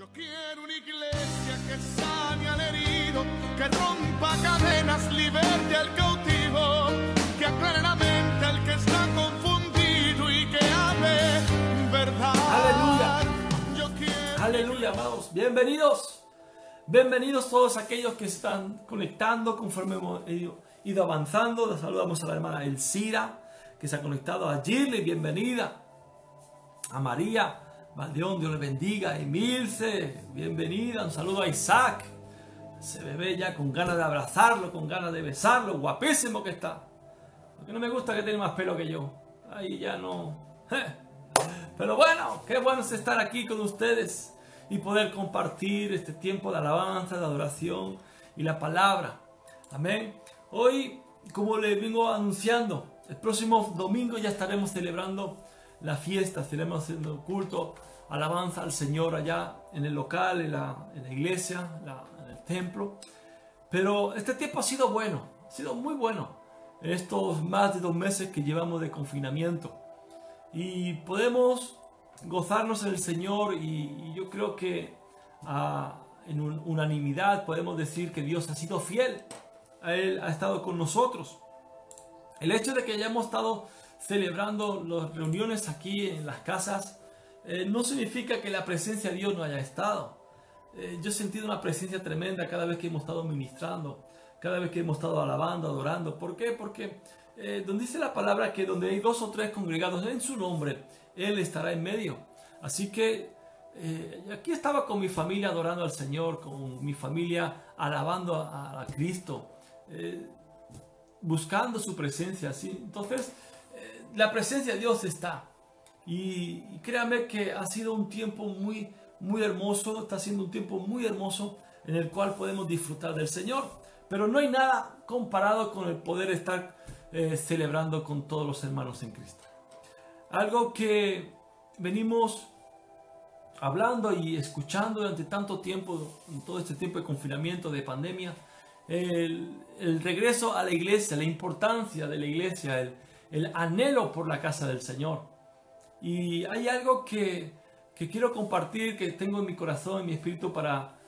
Yo quiero una iglesia que sane al herido, que rompa cadenas, liberte al cautivo, que aclare la mente al que está confundido y que hable verdad. Aleluya. Yo quiero Aleluya, amados. Bienvenidos. Bienvenidos todos aquellos que están conectando conforme hemos ido- avanzando. Les saludamos a la hermana Elcira, que se ha conectado a Girly. Bienvenida. A María Valdeón, Dios le bendiga. Emilce, bienvenida. Un saludo a Isaac. Se me ve ya con ganas de abrazarlo, con ganas de besarlo. Guapísimo que está. Lo que no me gusta que tiene más pelo que yo. Ahí ya no. Pero bueno, qué bueno es estar aquí con ustedes y poder compartir este tiempo de alabanza, de adoración y la palabra. Amén. Hoy, como les vengo anunciando, el próximo domingo ya estaremos celebrando la fiesta, estaremos haciendo culto, alabanza al Señor allá en el local, en la, iglesia, en el templo. Pero este tiempo ha sido bueno, ha sido muy bueno. En estos más de dos meses que llevamos de confinamiento y podemos gozarnos en el Señor y, yo creo que en un- unanimidad podemos decir que Dios ha sido fiel, a Él ha estado con nosotros. El hecho de que hayamos estado celebrando las reuniones aquí en las casas eh, no significa que la presencia de Dios no haya estado. Eh, yo he sentido una presencia tremenda cada vez que hemos estado ministrando, cada vez que hemos estado alabando, adorando. ¿Por qué? Porque eh, donde dice la palabra que donde hay dos o tres congregados en su nombre, Él estará en medio. Así que eh, aquí estaba con mi familia adorando al Señor, con mi familia alabando a, a Cristo, eh, buscando su presencia. ¿sí? Entonces, la presencia de Dios está. Y, y créanme que ha sido un tiempo muy, muy hermoso, está siendo un tiempo muy hermoso en el cual podemos disfrutar del Señor. Pero no hay nada comparado con el poder estar eh, celebrando con todos los hermanos en Cristo. Algo que venimos hablando y escuchando durante tanto tiempo, en todo este tiempo de confinamiento, de pandemia, el, el regreso a la iglesia, la importancia de la iglesia, el, el anhelo por la casa del Señor. Y hay algo que, que quiero compartir, que tengo en mi corazón, en mi espíritu, para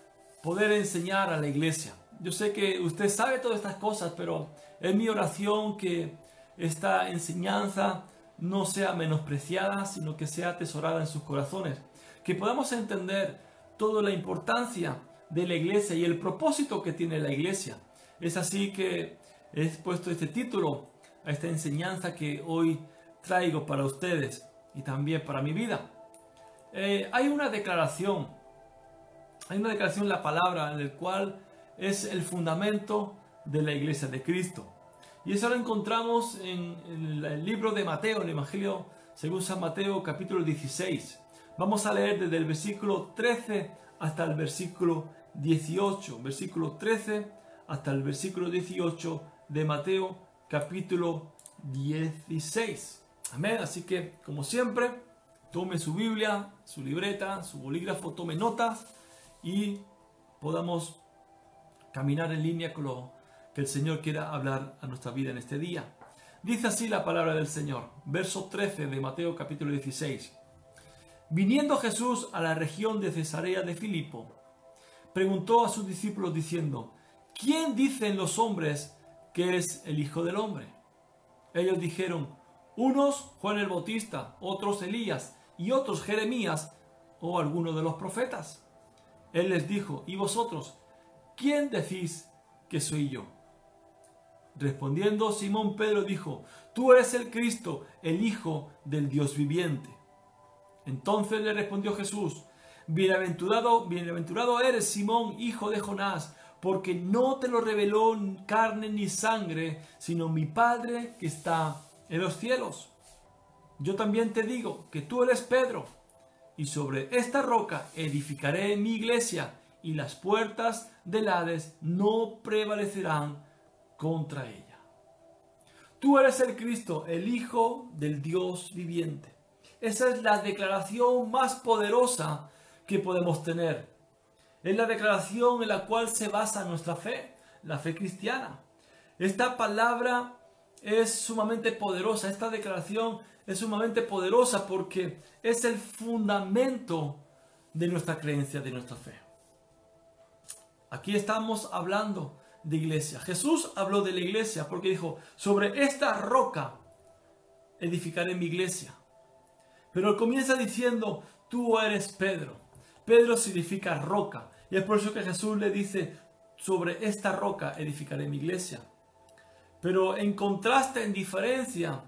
poder enseñar a la iglesia. Yo sé que usted sabe todas estas cosas, pero es mi oración que esta enseñanza no sea menospreciada, sino que sea atesorada en sus corazones. Que podamos entender toda la importancia de la iglesia y el propósito que tiene la iglesia. Es así que he puesto este título a esta enseñanza que hoy traigo para ustedes y también para mi vida. Eh, hay una declaración, hay una declaración en la palabra en el cual es el fundamento de la iglesia de Cristo. Y eso lo encontramos en, en el libro de Mateo, el Evangelio según San Mateo capítulo 16. Vamos a leer desde el versículo 13 hasta el versículo 18. Versículo 13 hasta el versículo 18 de Mateo capítulo 16. Amén. Así que, como siempre, tome su Biblia, su libreta, su bolígrafo, tome notas y podamos caminar en línea con lo que el Señor quiera hablar a nuestra vida en este día. Dice así la palabra del Señor, verso 13 de Mateo capítulo 16. Viniendo Jesús a la región de Cesarea de Filipo, preguntó a sus discípulos diciendo, ¿quién dicen los hombres que es el Hijo del Hombre? Ellos dijeron, unos Juan el Bautista, otros Elías y otros Jeremías o alguno de los profetas. Él les dijo, ¿y vosotros? ¿quién decís que soy yo? Respondiendo Simón Pedro dijo, tú eres el Cristo, el Hijo del Dios viviente. Entonces le respondió Jesús, bienaventurado, bienaventurado eres Simón, hijo de Jonás, porque no te lo reveló carne ni sangre, sino mi Padre que está en los cielos. Yo también te digo que tú eres Pedro, y sobre esta roca edificaré mi iglesia, y las puertas del Hades no prevalecerán contra ella. Tú eres el Cristo, el Hijo del Dios viviente. Esa es la declaración más poderosa que podemos tener. Es la declaración en la cual se basa nuestra fe, la fe cristiana. Esta palabra es sumamente poderosa, esta declaración es sumamente poderosa porque es el fundamento de nuestra creencia, de nuestra fe. Aquí estamos hablando de iglesia. Jesús habló de la iglesia porque dijo, sobre esta roca edificaré mi iglesia. Pero comienza diciendo, tú eres Pedro. Pedro significa roca. Y es por eso que Jesús le dice, sobre esta roca edificaré mi iglesia. Pero en contraste, en diferencia,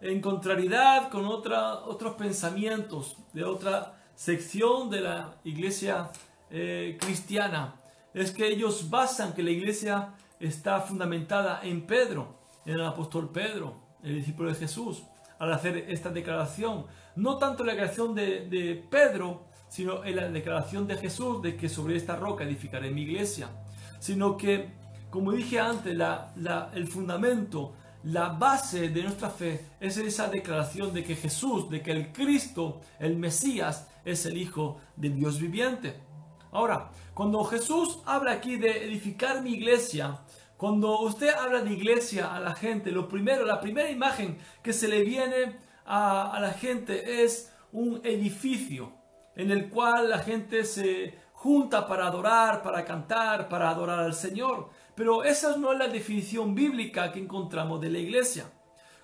en contrariedad con otra, otros pensamientos de otra sección de la iglesia eh, cristiana, es que ellos basan que la iglesia está fundamentada en Pedro, en el apóstol Pedro, el discípulo de Jesús, al hacer esta declaración. No tanto la declaración de, de Pedro, sino en la declaración de Jesús de que sobre esta roca edificaré mi iglesia, sino que, como dije antes, el fundamento, la base de nuestra fe es esa declaración de que Jesús, de que el Cristo, el Mesías, es el Hijo del Dios viviente. Ahora, cuando Jesús habla aquí de edificar mi iglesia, cuando usted habla de iglesia a la gente, lo primero, la primera imagen que se le viene a la gente es un edificio en el cual la gente se junta para adorar, para cantar, para adorar al Señor. Pero esa no es la definición bíblica que encontramos de la iglesia.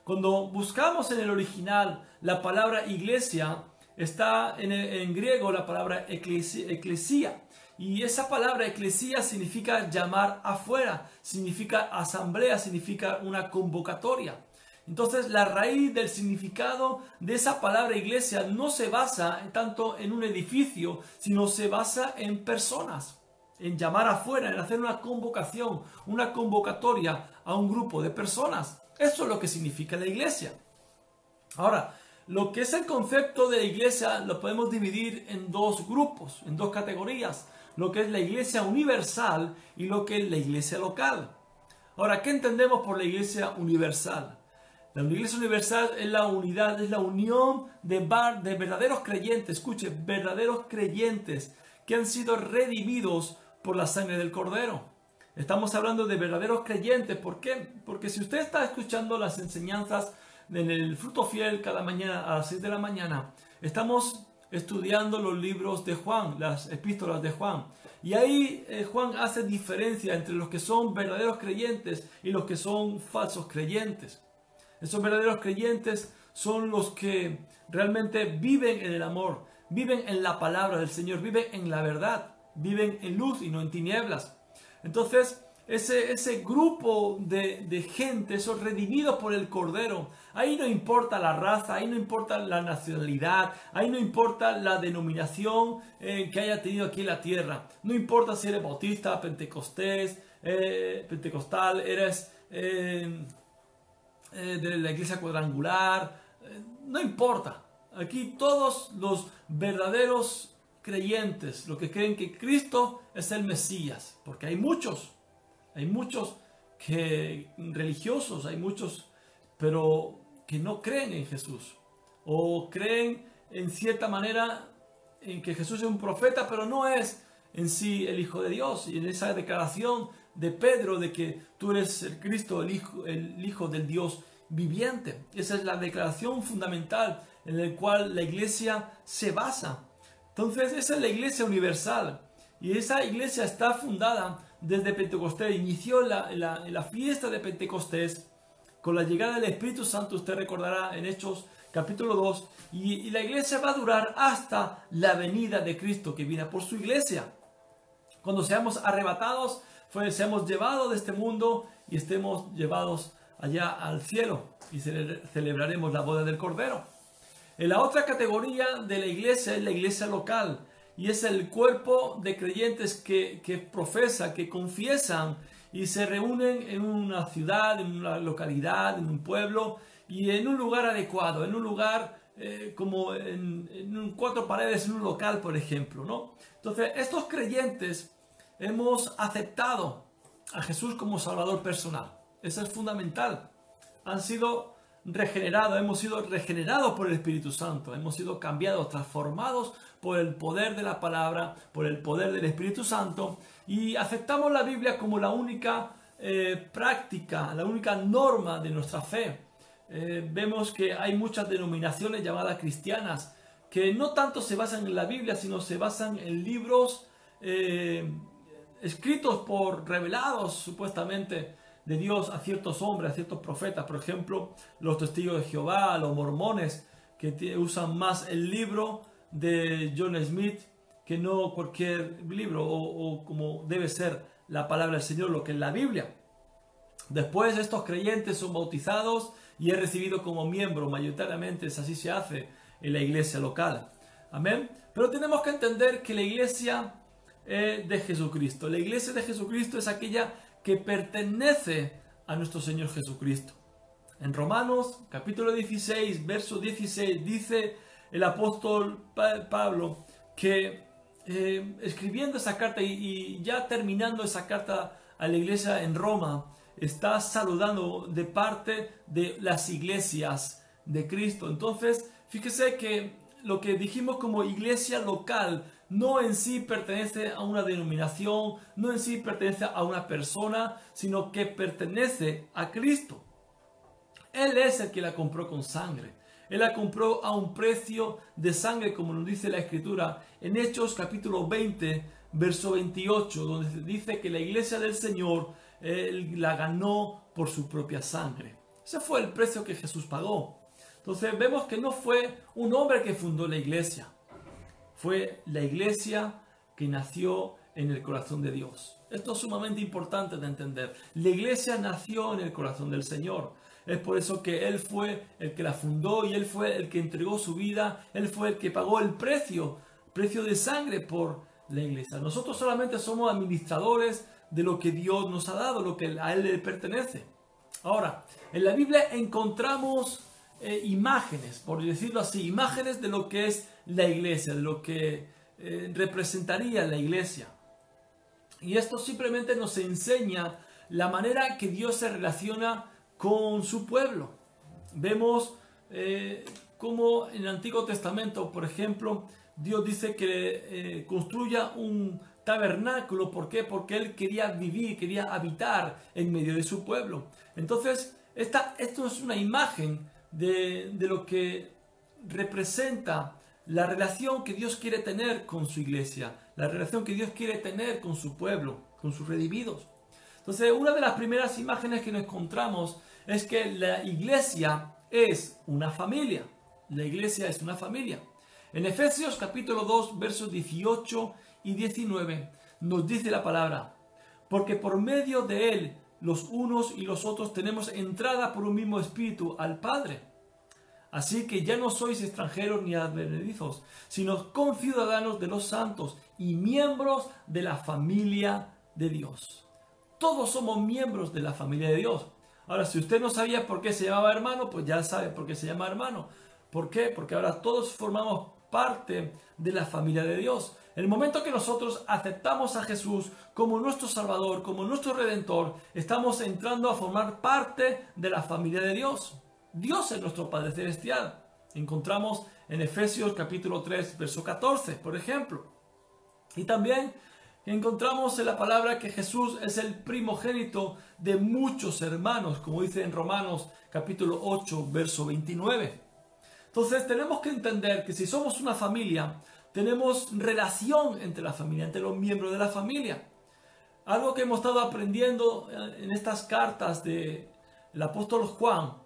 Cuando buscamos en el original la palabra iglesia, está en, griego la palabra eclesia. Y esa palabra eclesia significa llamar afuera, significa asamblea, significa una convocatoria. Entonces la raíz del significado de esa palabra iglesia no se basa tanto en un edificio, sino se basa en personas, en llamar afuera, en hacer una convocación, una convocatoria a un grupo de personas. Eso es lo que significa la iglesia. Ahora, lo que es el concepto de iglesia lo podemos dividir en dos grupos, en dos categorías. Lo que es la iglesia universal y lo que es la iglesia local. Ahora, ¿qué entendemos por la iglesia universal? La iglesia universal es la unidad, es la unión de, de verdaderos creyentes, escuche, verdaderos creyentes que han sido redimidos por la sangre del Cordero. Estamos hablando de verdaderos creyentes. ¿Por qué? Porque si usted está escuchando las enseñanzas en el fruto fiel cada mañana a las 6 de la mañana, estamos estudiando los libros de Juan, las epístolas de Juan. Y ahí eh, Juan hace diferencia entre los que son verdaderos creyentes y los que son falsos creyentes. Esos verdaderos creyentes son los que realmente viven en el amor, viven en la palabra del Señor, viven en la verdad, viven en luz y no en tinieblas. Entonces, ese, ese grupo de, gente, esos redimidos por el Cordero, ahí no importa la raza, ahí no importa la nacionalidad, ahí no importa la denominación eh, que haya tenido aquí en la tierra, no importa si eres bautista, pentecostés, eh, pentecostal, eres eh, de la iglesia cuadrangular, no importa. Aquí todos los verdaderos creyentes, los que creen que Cristo es el Mesías, porque hay muchos, hay muchos que religiosos, hay muchos, pero que no creen en Jesús o creen en cierta manera en que Jesús es un profeta, pero no es en sí el Hijo de Dios. Y en esa declaración de Pedro de que tú eres el Cristo, el Hijo, el Hijo del Dios viviente. Esa es la declaración fundamental en la cual la iglesia se basa. Entonces, esa es la iglesia universal. Y esa iglesia está fundada desde Pentecostés. Inició la, la, fiesta de Pentecostés con la llegada del Espíritu Santo. Usted recordará en Hechos capítulo 2. Y, la iglesia va a durar hasta la venida de Cristo que viene por su iglesia. Cuando seamos arrebatados, seamos llevados de este mundo y estemos llevados allá al cielo y celebraremos la boda del Cordero. En la otra categoría de la iglesia es la iglesia local y es el cuerpo de creyentes que, que profesa, que confiesan y se reúnen en una ciudad, en una localidad, en un pueblo y en un lugar adecuado, en un lugar eh, como en, en, cuatro paredes, en un local, por ejemplo, ¿no? Entonces, estos creyentes hemos aceptado a Jesús como Salvador personal. Eso es fundamental. Han sido regenerado, hemos sido regenerados por el Espíritu Santo, hemos sido cambiados, transformados por el poder de la palabra, por el poder del Espíritu Santo y aceptamos la Biblia como la única eh, práctica, la única norma de nuestra fe. Eh, vemos que hay muchas denominaciones llamadas cristianas, que no tanto se basan en la Biblia, sino se basan en libros eh, escritos por revelados supuestamente de Dios a ciertos hombres, a ciertos profetas, por ejemplo, los testigos de Jehová, los mormones, que usan más el libro de John Smith que no cualquier libro o, como debe ser la palabra del Señor, lo que es la Biblia. Después estos creyentes son bautizados y es recibido como miembro, mayoritariamente así se hace en la iglesia local. Amén. Pero tenemos que entender que la iglesia de Jesucristo, la iglesia de Jesucristo es aquella que pertenece a nuestro Señor Jesucristo. En Romanos capítulo 16, verso 16, dice el apóstol Pablo que eh, escribiendo esa carta y, ya terminando esa carta a la iglesia en Roma, está saludando de parte de las iglesias de Cristo. Entonces, fíjese que lo que dijimos como iglesia local no en sí pertenece a una denominación, no en sí pertenece a una persona, sino que pertenece a Cristo. Él es el que la compró con sangre. Él la compró a un precio de sangre, como nos dice la Escritura en Hechos capítulo 20, verso 28, donde dice que la iglesia del Señor la ganó por su propia sangre. Ese fue el precio que Jesús pagó. Entonces vemos que no fue un hombre que fundó la iglesia, fue la iglesia que nació en el corazón de Dios. Esto es sumamente importante de entender. La iglesia nació en el corazón del Señor. Es por eso que Él fue el que la fundó y Él fue el que entregó su vida, Él fue el que pagó el precio, precio de sangre por la iglesia. Nosotros solamente somos administradores de lo que Dios nos ha dado, lo que a Él le pertenece. Ahora, en la Biblia encontramos eh, imágenes, por decirlo así, imágenes de lo que es la iglesia, de lo que eh, representaría la iglesia. Y esto simplemente nos enseña la manera que Dios se relaciona con su pueblo. Vemos eh, como en el Antiguo Testamento, por ejemplo, Dios dice que construya un tabernáculo. ¿Por qué? Porque Él quería vivir, quería habitar en medio de su pueblo. Entonces, esta, esto es una imagen de, lo que representa la relación que Dios quiere tener con su iglesia, la relación que Dios quiere tener con su pueblo, con sus redimidos. Entonces, una de las primeras imágenes que nos encontramos es que la iglesia es una familia. La iglesia es una familia. En Efesios capítulo 2, versos 18 y 19 nos dice la palabra, porque por medio de él los unos y los otros tenemos entrada por un mismo espíritu al Padre. Así que ya no sois extranjeros ni advenedizos, sino conciudadanos de los santos y miembros de la familia de Dios. Todos somos miembros de la familia de Dios. Ahora, si usted no sabía por qué se llamaba hermano, pues ya sabe por qué se llama hermano. ¿Por qué? Porque ahora todos formamos parte de la familia de Dios. El momento que nosotros aceptamos a Jesús como nuestro Salvador, como nuestro Redentor, estamos entrando a formar parte de la familia de Dios. Dios es nuestro Padre Celestial. Encontramos en Efesios capítulo 3, verso 14, por ejemplo. Y también encontramos en la palabra que Jesús es el primogénito de muchos hermanos, como dice en Romanos capítulo 8, verso 29. Entonces tenemos que entender que si somos una familia, tenemos relación entre la familia, entre los miembros de la familia. Algo que hemos estado aprendiendo eh, en estas cartas del apóstol Juan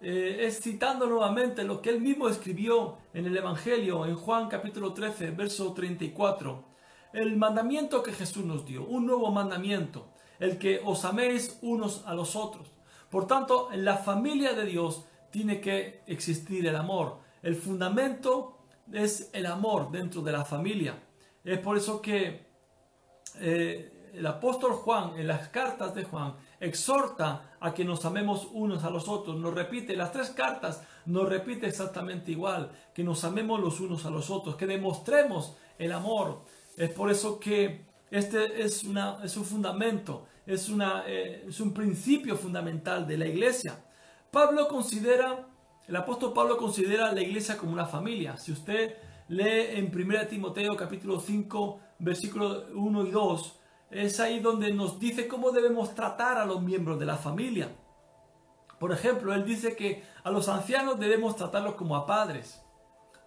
eh, es citando nuevamente lo que él mismo escribió en el Evangelio, en Juan capítulo 13, verso 34. El mandamiento que Jesús nos dio, un nuevo mandamiento, el que os améis unos a los otros. Por tanto, en la familia de Dios tiene que existir el amor. El fundamento es el amor dentro de la familia. Es por eso que eh, el apóstol Juan, en las cartas de Juan, exhorta a que nos amemos unos a los otros. Nos repite, las tres cartas nos repite exactamente igual, que nos amemos los unos a los otros, que demostremos el amor. Es por eso que este es, un fundamento, eh, es un principio fundamental de la iglesia. Pablo considera el apóstol Pablo considera la iglesia como una familia. Si usted lee en 1 Timoteo capítulo 5, versículos 1 y 2, es ahí donde nos dice cómo debemos tratar a los miembros de la familia. Por ejemplo, él dice que a los ancianos debemos tratarlos como a padres.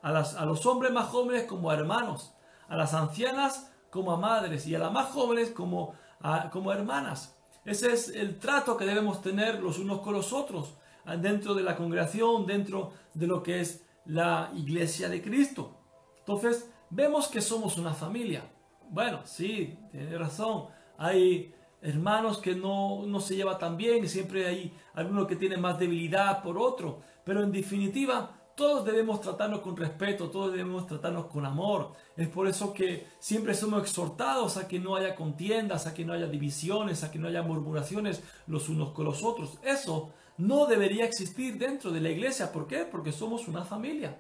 a, a los hombres más jóvenes como a hermanos, a las ancianas como a madres y a las más jóvenes como, a, como hermanas. Ese es el trato que debemos tener los unos con los otros dentro de la congregación, dentro de lo que es la iglesia de Cristo. Entonces, vemos que somos una familia. Bueno, sí, tiene razón. Hay hermanos que no, no se lleva tan bien, siempre hay alguno que tiene más debilidad por otro, pero en definitiva todos debemos tratarnos con respeto, todos debemos tratarnos con amor. Es por eso que siempre somos exhortados a que no haya contiendas, a que no haya divisiones, a que no haya murmuraciones los unos con los otros. Eso no debería existir dentro de la iglesia. ¿Por qué? Porque somos una familia.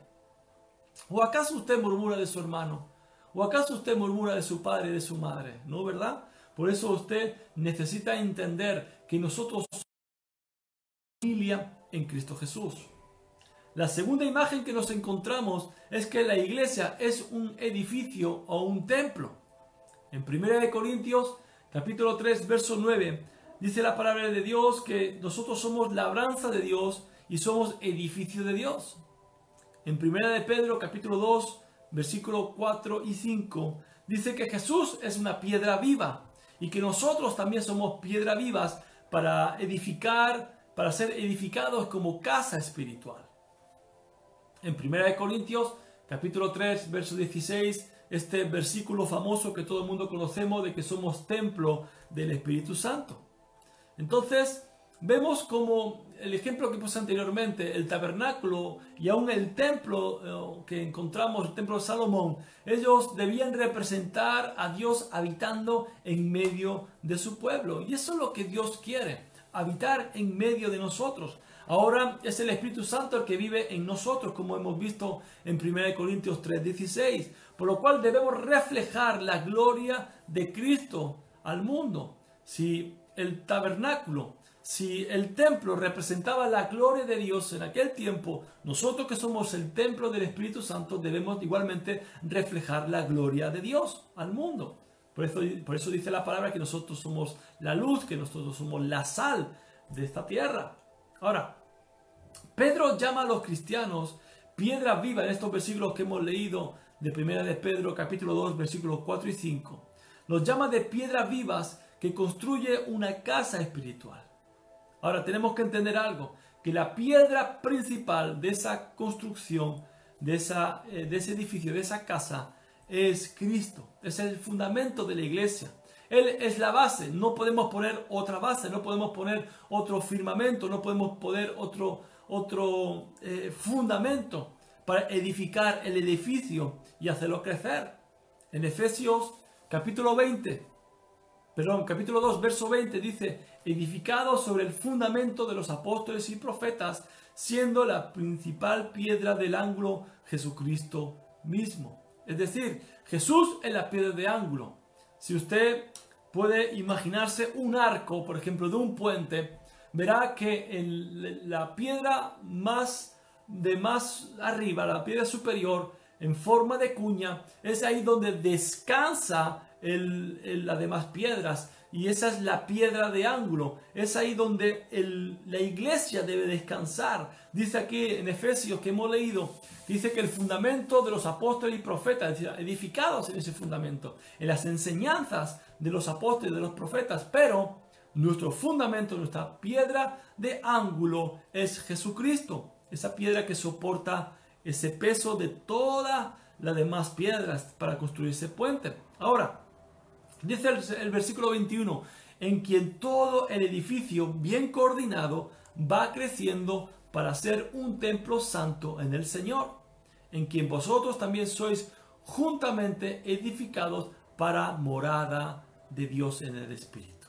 ¿O acaso usted murmura de su hermano? ¿O acaso usted murmura de su padre y de su madre? ¿No, verdad? Por eso usted necesita entender que nosotros somos familia en Cristo Jesús. La segunda imagen que nos encontramos es que la iglesia es un edificio o un templo. En 1 Corintios capítulo 3 verso 9 dice la palabra de Dios que nosotros somos labranza de Dios y somos edificio de Dios. En 1 de Pedro capítulo 2 versículo 4 y 5 dice que Jesús es una piedra viva y que nosotros también somos piedra vivas para edificar, para ser edificados como casa espiritual. En 1 Corintios capítulo 3 verso 16 este versículo famoso que todo el mundo conocemos de que somos templo del Espíritu Santo. Entonces, vemos como el ejemplo que puse anteriormente, el tabernáculo y aún el templo eh, que encontramos, el templo de Salomón, ellos debían representar a Dios habitando en medio de su pueblo. Y eso es lo que Dios quiere, habitar en medio de nosotros. Ahora es el Espíritu Santo el que vive en nosotros, como hemos visto en 1 Corintios 3:16, por lo cual debemos reflejar la gloria de Cristo al mundo. Si el tabernáculo, si el templo representaba la gloria de Dios en aquel tiempo, nosotros que somos el templo del Espíritu Santo debemos igualmente reflejar la gloria de Dios al mundo. Por eso, por eso dice la palabra que nosotros somos la luz, que nosotros somos la sal de esta tierra. Ahora, Pedro llama a los cristianos piedra viva en estos versículos que hemos leído de Primera de Pedro capítulo 2 versículos 4 y 5. Los llama de piedras vivas que construye una casa espiritual. Ahora tenemos que entender algo, que la piedra principal de esa construcción, de, esa, eh, de ese edificio, de esa casa, es Cristo, es el fundamento de la iglesia. Él es la base, no podemos poner otra base, no podemos poner otro firmamento, no podemos poner otro, otro eh, fundamento para edificar el edificio y hacerlo crecer. En Efesios capítulo 20, perdón, capítulo 2, verso 20 dice, edificado sobre el fundamento de los apóstoles y profetas, siendo la principal piedra del ángulo Jesucristo mismo. Es decir, Jesús es la piedra de ángulo. Si usted puede imaginarse un arco, por ejemplo, de un puente, verá que la piedra más de más arriba, la piedra superior, en forma de cuña, es ahí donde descansa las demás piedras. Y esa es la piedra de ángulo. Es ahí donde la iglesia debe descansar. Dice aquí en Efesios que hemos leído, dice que el fundamento de los apóstoles y profetas, edificados en ese fundamento, en las enseñanzas de los apóstoles y de los profetas, pero nuestro fundamento, nuestra piedra de ángulo es Jesucristo, esa piedra que soporta ese peso de todas las demás piedras para construir ese puente. Ahora, Dice el, versículo 21, en quien todo el edificio bien coordinado va creciendo para ser un templo santo en el Señor, en quien vosotros también sois juntamente edificados para morada de Dios en el Espíritu.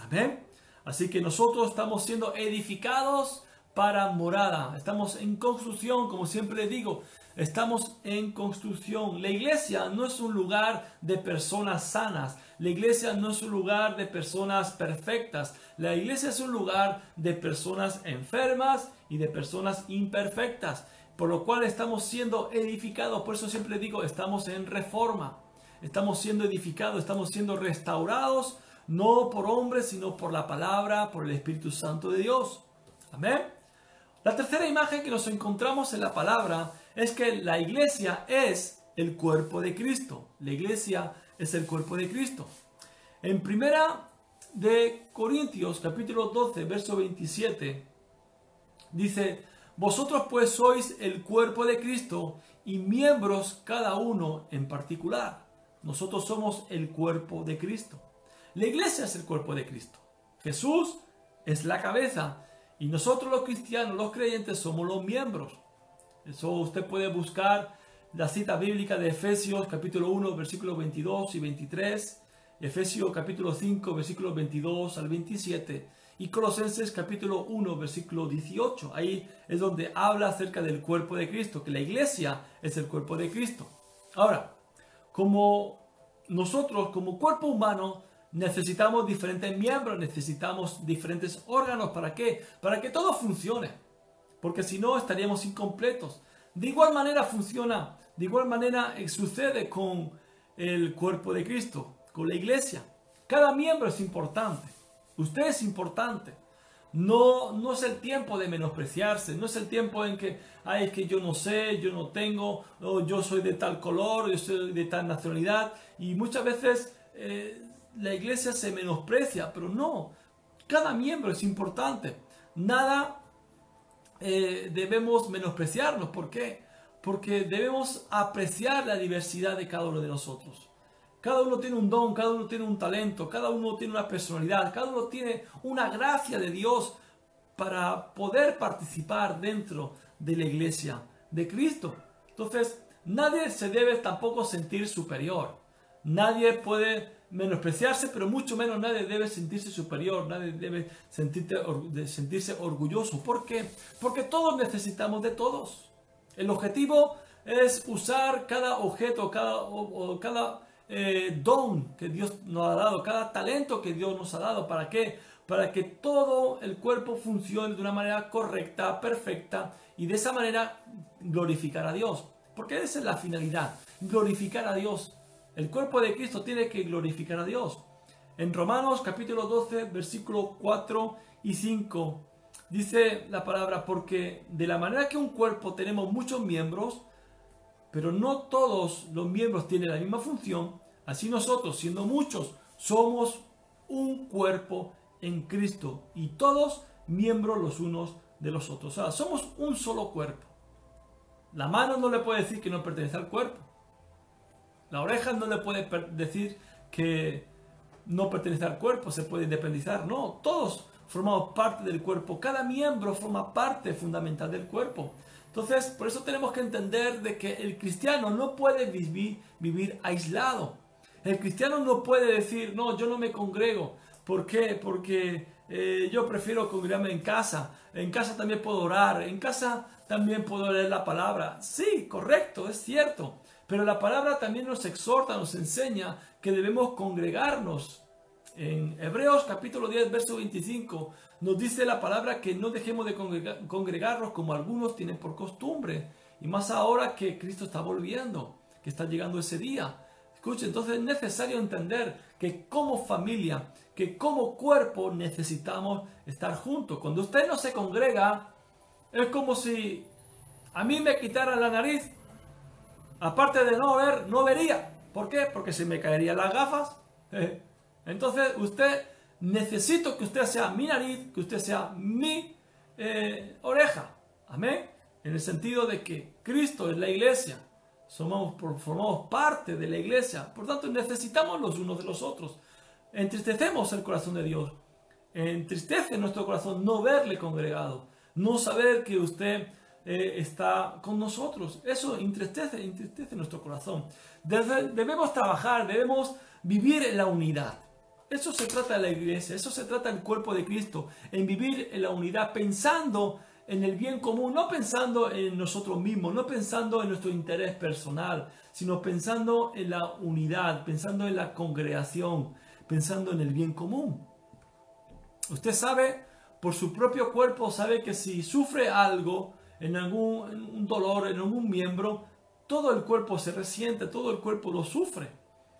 Amén. Así que nosotros estamos siendo edificados para morada. Estamos en construcción, como siempre digo. Estamos en construcción. La iglesia no es un lugar de personas sanas. La iglesia no es un lugar de personas perfectas. La iglesia es un lugar de personas enfermas y de personas imperfectas. Por lo cual estamos siendo edificados. Por eso siempre digo, estamos en reforma. Estamos siendo edificados, estamos siendo restaurados, no por hombres, sino por la palabra, por el Espíritu Santo de Dios. Amén. La tercera imagen que nos encontramos en la palabra es que la iglesia es el cuerpo de Cristo. La iglesia es el cuerpo de Cristo. En primera de Corintios capítulo 12, verso 27, dice, vosotros pues sois el cuerpo de Cristo y miembros cada uno en particular. Nosotros somos el cuerpo de Cristo. La iglesia es el cuerpo de Cristo. Jesús es la cabeza y nosotros los cristianos, los creyentes, somos los miembros. Eso usted puede buscar la cita bíblica de Efesios capítulo 1, versículos 22 y 23, Efesios capítulo 5, versículos 22 al 27 y Colosenses capítulo 1, versículo 18. Ahí es donde habla acerca del cuerpo de Cristo, que la iglesia es el cuerpo de Cristo. Ahora, como nosotros como cuerpo humano necesitamos diferentes miembros, necesitamos diferentes órganos. ¿Para qué? Para que todo funcione. Porque si no estaríamos incompletos. De igual manera funciona, de igual manera eh, sucede con el cuerpo de Cristo, con la iglesia. Cada miembro es importante. Usted es importante. No, no es el tiempo de menospreciarse, no es el tiempo en que, ay, es que yo no sé, yo no tengo, yo soy de tal color, yo soy de tal nacionalidad. Y muchas veces eh, la iglesia se menosprecia, pero no, cada miembro es importante. Nada eh, debemos menospreciarnos. ¿Por qué? Porque debemos apreciar la diversidad de cada uno de nosotros. Cada uno tiene un don, cada uno tiene un talento, cada uno tiene una personalidad, cada uno tiene una gracia de Dios para poder participar dentro de la iglesia de Cristo. Entonces, nadie se debe tampoco sentir superior. Nadie puede menospreciarse, pero mucho menos nadie debe sentirse superior, nadie debe sentirse orgulloso. ¿Por qué? Porque todos necesitamos de todos. El objetivo es usar cada objeto, cada, cada eh, don que Dios nos ha dado, cada talento que Dios nos ha dado. ¿Para qué? Para que todo el cuerpo funcione de una manera correcta, perfecta y de esa manera glorificar a Dios. Porque esa es la finalidad, glorificar a Dios. El cuerpo de Cristo tiene que glorificar a Dios. En Romanos capítulo 12, versículo 4 y 5, dice la palabra, porque de la manera que un cuerpo tenemos muchos miembros, pero no todos los miembros tienen la misma función, así nosotros, siendo muchos, somos un cuerpo en Cristo y todos miembros los unos de los otros. O sea, somos un solo cuerpo. La mano no le puede decir que no pertenece al cuerpo. La oreja no le puede decir que no pertenece al cuerpo, se puede independizar. No, todos formamos parte del cuerpo. Cada miembro forma parte fundamental del cuerpo. Entonces, por eso tenemos que entender de que el cristiano no puede vivir, vivir aislado. El cristiano no puede decir, no, yo no me congrego. ¿Por qué? Porque eh, yo prefiero congregarme en casa. En casa también puedo orar. En casa también puedo leer la palabra. Sí, correcto, es cierto. Pero la palabra también nos exhorta, nos enseña que debemos congregarnos. En Hebreos capítulo 10, verso 25, nos dice la palabra que no dejemos de congregarnos como algunos tienen por costumbre. Y más ahora que Cristo está volviendo, que está llegando ese día. Escuche, entonces es necesario entender que como familia, que como cuerpo necesitamos estar juntos. Cuando usted no se congrega, es como si a mí me quitaran la nariz aparte de no ver, no vería. ¿Por qué? Porque se me caerían las gafas. Entonces, usted, necesito que usted sea mi nariz, que usted sea mi eh, oreja. Amén. En el sentido de que Cristo es la iglesia. Somos, formamos parte de la iglesia. Por tanto, necesitamos los unos de los otros. Entristecemos el corazón de Dios. Entristece nuestro corazón no verle congregado. No saber que usted eh, está con nosotros. Eso entristece, entristece nuestro corazón. debemos trabajar, debemos vivir en la unidad. Eso se trata de la iglesia, eso se trata del cuerpo de Cristo, en vivir en la unidad, pensando en el bien común, no pensando en nosotros mismos, no pensando en nuestro interés personal, sino pensando en la unidad, pensando en la congregación, pensando en el bien común. Usted sabe, por su propio cuerpo, sabe que si sufre algo, en algún un dolor, en algún miembro, todo el cuerpo se resiente, todo el cuerpo lo sufre.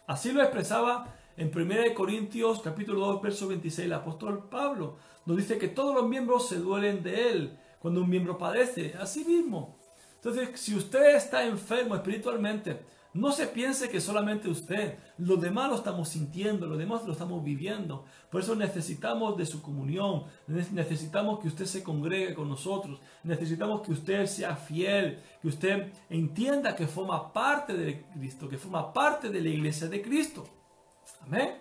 Así lo expresaba en 1 Corintios capítulo 2, verso 26 el apóstol Pablo. Nos dice que todos los miembros se duelen de él, cuando un miembro padece, así mismo. Entonces, si usted está enfermo espiritualmente, no se piense que solamente usted, los demás lo estamos sintiendo, los demás lo estamos viviendo. Por eso necesitamos de su comunión, necesitamos que usted se congregue con nosotros, necesitamos que usted sea fiel, que usted entienda que forma parte de Cristo, que forma parte de la iglesia de Cristo. Amén.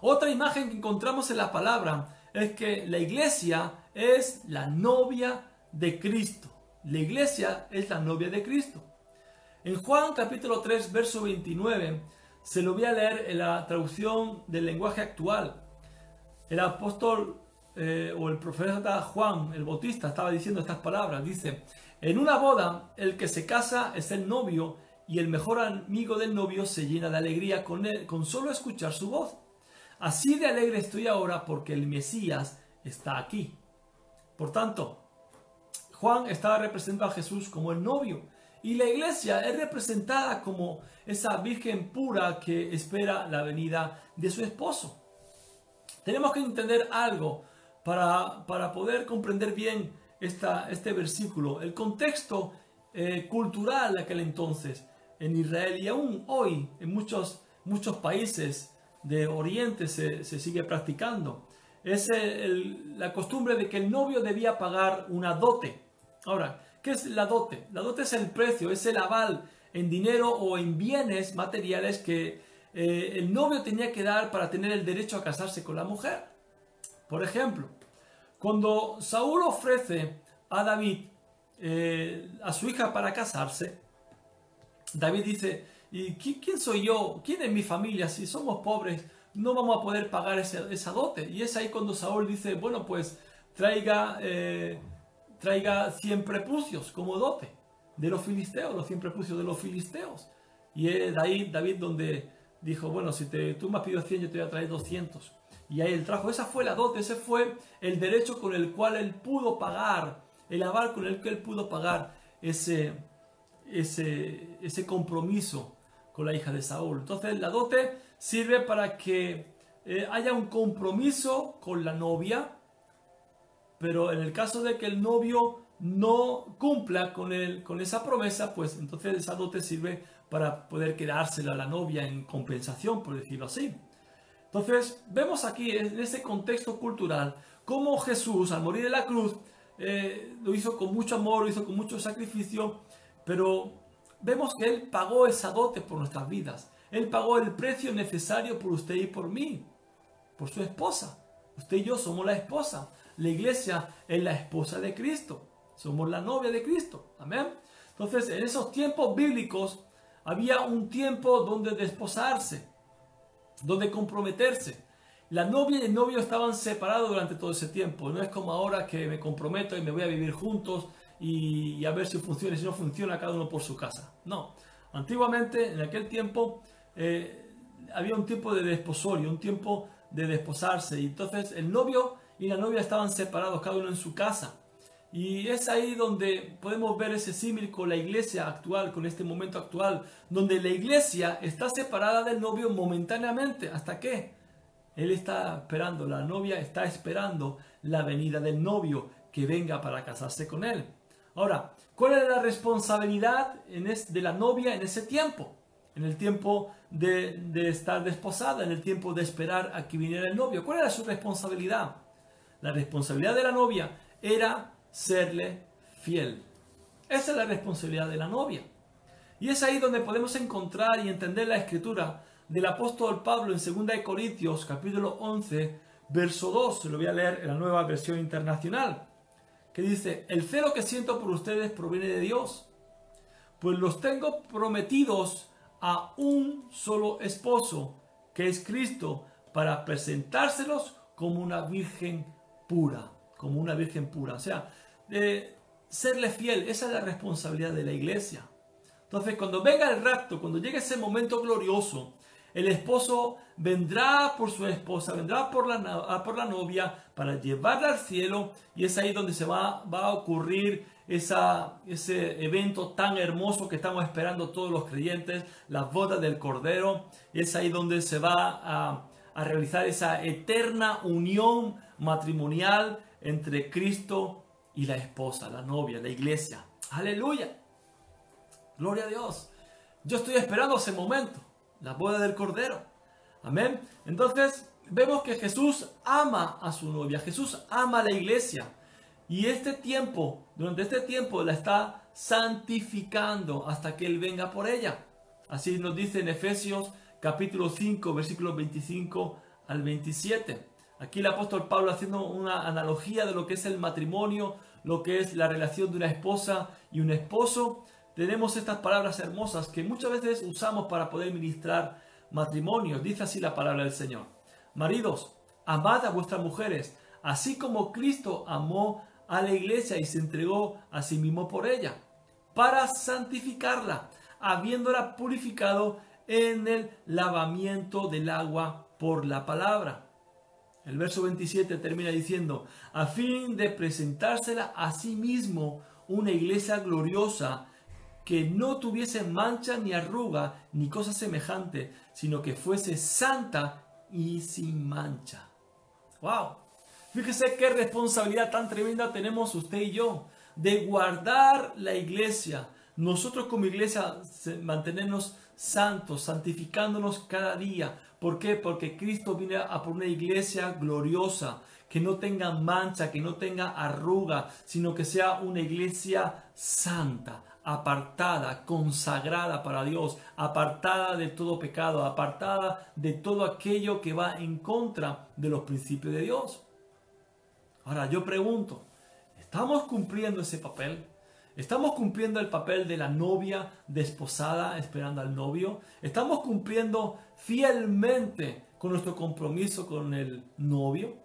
Otra imagen que encontramos en la palabra es que la iglesia es la novia de Cristo. La iglesia es la novia de Cristo. En Juan capítulo 3, verso 29, se lo voy a leer en la traducción del lenguaje actual. El apóstol eh, o el profeta Juan, el bautista, estaba diciendo estas palabras. Dice, en una boda, el que se casa es el novio y el mejor amigo del novio se llena de alegría con, él, con solo escuchar su voz. Así de alegre estoy ahora porque el Mesías está aquí. Por tanto, Juan estaba representando a Jesús como el novio y la iglesia es representada como esa virgen pura que espera la venida de su esposo. Tenemos que entender algo para, para poder comprender bien esta, este versículo. El contexto eh, cultural de aquel entonces en Israel y aún hoy en muchos, muchos países de Oriente se, se sigue practicando. Es la costumbre de que el novio debía pagar una dote. Ahora, ¿Qué es la dote? La dote es el precio, es el aval en dinero o en bienes materiales que eh, el novio tenía que dar para tener el derecho a casarse con la mujer. Por ejemplo, cuando Saúl ofrece a David eh, a su hija para casarse, David dice, ¿y quién soy yo? ¿Quién es mi familia? Si somos pobres, no vamos a poder pagar esa dote. Y es ahí cuando Saúl dice, bueno, pues traiga... Eh, traiga 100 prepucios como dote de los filisteos, los 100 prepucios de los filisteos. Y es ahí David donde dijo, bueno, si te, tú me has pedido 100, yo te voy a traer 200. Y ahí él trajo, esa fue la dote, ese fue el derecho con el cual él pudo pagar, el aval con el que él pudo pagar ese, ese, ese compromiso con la hija de Saúl. Entonces la dote sirve para que eh, haya un compromiso con la novia, pero en el caso de que el novio no cumpla con, el, con esa promesa, pues entonces esa dote sirve para poder quedársela a la novia en compensación, por decirlo así. Entonces, vemos aquí en ese contexto cultural cómo Jesús, al morir en la cruz, eh, lo hizo con mucho amor, lo hizo con mucho sacrificio, pero vemos que Él pagó esa dote por nuestras vidas. Él pagó el precio necesario por usted y por mí, por su esposa. Usted y yo somos la esposa. La iglesia es la esposa de Cristo. Somos la novia de Cristo. Amén. Entonces, en esos tiempos bíblicos había un tiempo donde desposarse, donde comprometerse. La novia y el novio estaban separados durante todo ese tiempo. No es como ahora que me comprometo y me voy a vivir juntos y, a ver si funciona y si no funciona cada uno por su casa. No. Antiguamente, en aquel tiempo, eh, había un tiempo de desposorio, un tiempo de desposarse. Y entonces el novio y la novia estaban separados, cada uno en su casa. Y es ahí donde podemos ver ese símil con la iglesia actual, con este momento actual, donde la iglesia está separada del novio momentáneamente. ¿Hasta qué? Él está esperando, la novia está esperando la venida del novio que venga para casarse con él. Ahora, ¿cuál era la responsabilidad de la novia en ese tiempo? En el tiempo de, de estar desposada, en el tiempo de esperar a que viniera el novio. ¿Cuál era su responsabilidad? La responsabilidad de la novia era serle fiel. Esa es la responsabilidad de la novia. Y es ahí donde podemos encontrar y entender la escritura del apóstol Pablo en 2 Corintios capítulo 11, verso 2. Se lo voy a leer en la nueva versión internacional. Que dice, el celo que siento por ustedes proviene de Dios. Pues los tengo prometidos a un solo esposo, que es Cristo, para presentárselos como una virgen pura, como una virgen pura. O sea, de serle fiel, esa es la responsabilidad de la iglesia. Entonces, cuando venga el rapto, cuando llegue ese momento glorioso, el esposo vendrá por su esposa, vendrá por la, por la novia para llevarla al cielo y es ahí donde se va, va a ocurrir esa, ese evento tan hermoso que estamos esperando todos los creyentes, la boda del Cordero. Es ahí donde se va a, a realizar esa eterna unión matrimonial entre Cristo y la esposa, la novia, la iglesia. Aleluya. Gloria a Dios. Yo estoy esperando ese momento, la boda del Cordero. Amén. Entonces vemos que Jesús ama a su novia, Jesús ama a la iglesia. Y este tiempo, durante este tiempo la está santificando hasta que Él venga por ella. Así nos dice en Efesios capítulo 5, versículos 25 al 27. Aquí el apóstol Pablo haciendo una analogía de lo que es el matrimonio, lo que es la relación de una esposa y un esposo. Tenemos estas palabras hermosas que muchas veces usamos para poder ministrar matrimonios. Dice así la palabra del Señor. Maridos, amad a vuestras mujeres, así como Cristo amó a la iglesia y se entregó a sí mismo por ella, para santificarla, habiéndola purificado en el lavamiento del agua por la palabra. El verso 27 termina diciendo, a fin de presentársela a sí mismo una iglesia gloriosa, que no tuviese mancha ni arruga ni cosa semejante, sino que fuese santa y sin mancha. ¡Wow! Fíjese qué responsabilidad tan tremenda tenemos usted y yo de guardar la iglesia. Nosotros como iglesia mantenernos santos, santificándonos cada día. ¿Por qué? Porque Cristo viene a por una iglesia gloriosa, que no tenga mancha, que no tenga arruga, sino que sea una iglesia santa, apartada, consagrada para Dios, apartada de todo pecado, apartada de todo aquello que va en contra de los principios de Dios. Ahora yo pregunto, ¿estamos cumpliendo ese papel? ¿Estamos cumpliendo el papel de la novia desposada esperando al novio? ¿Estamos cumpliendo fielmente con nuestro compromiso con el novio?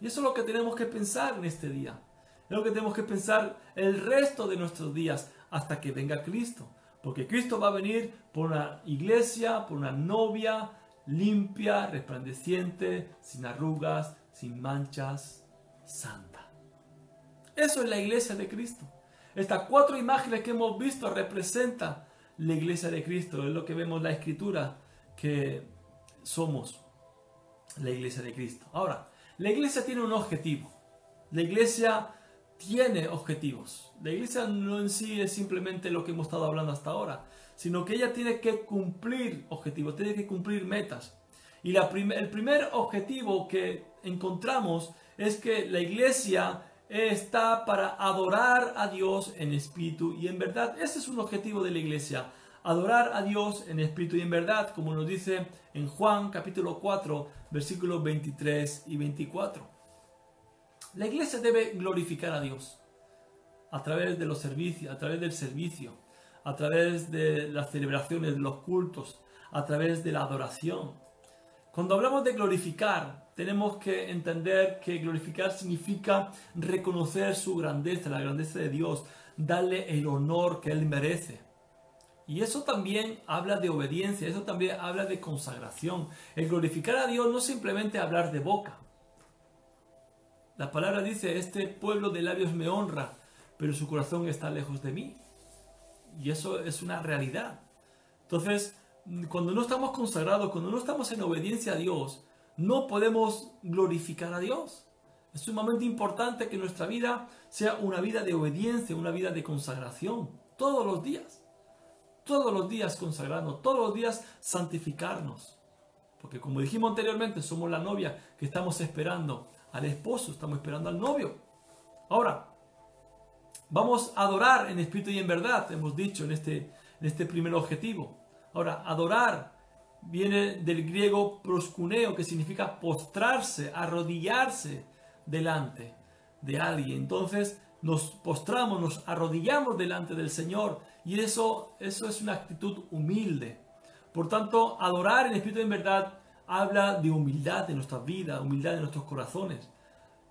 Y eso es lo que tenemos que pensar en este día. Es lo que tenemos que pensar el resto de nuestros días hasta que venga Cristo. Porque Cristo va a venir por una iglesia, por una novia limpia, resplandeciente, sin arrugas, sin manchas, santa. Eso es la iglesia de Cristo. Estas cuatro imágenes que hemos visto representan la iglesia de Cristo. Es lo que vemos en la escritura que somos la iglesia de Cristo. Ahora, la iglesia tiene un objetivo. La iglesia tiene objetivos. La iglesia no en sí es simplemente lo que hemos estado hablando hasta ahora, sino que ella tiene que cumplir objetivos, tiene que cumplir metas. Y el primer objetivo que encontramos es que la iglesia está para adorar a Dios en espíritu y en verdad. Ese es un objetivo de la iglesia. Adorar a Dios en espíritu y en verdad, como nos dice en Juan capítulo 4, versículos 23 y 24. La iglesia debe glorificar a Dios a través de los servicios, a través del servicio, a través de las celebraciones, de los cultos, a través de la adoración. Cuando hablamos de glorificar, tenemos que entender que glorificar significa reconocer su grandeza, la grandeza de Dios, darle el honor que Él merece. Y eso también habla de obediencia, eso también habla de consagración. El glorificar a Dios no es simplemente hablar de boca. La palabra dice, este pueblo de labios me honra, pero su corazón está lejos de mí. Y eso es una realidad. Entonces, cuando no estamos consagrados, cuando no estamos en obediencia a Dios, no podemos glorificar a Dios. Es sumamente importante que nuestra vida sea una vida de obediencia, una vida de consagración, todos los días. Todos los días consagrarnos, todos los días santificarnos. Porque como dijimos anteriormente, somos la novia que estamos esperando al esposo, estamos esperando al novio. Ahora, vamos a adorar en espíritu y en verdad, hemos dicho en este, en este primer objetivo. Ahora, adorar viene del griego proscuneo, que significa postrarse, arrodillarse delante de alguien. Entonces nos postramos, nos arrodillamos delante del Señor y eso, eso es una actitud humilde. Por tanto, adorar en espíritu y en verdad habla de humildad de nuestra vida, humildad de nuestros corazones.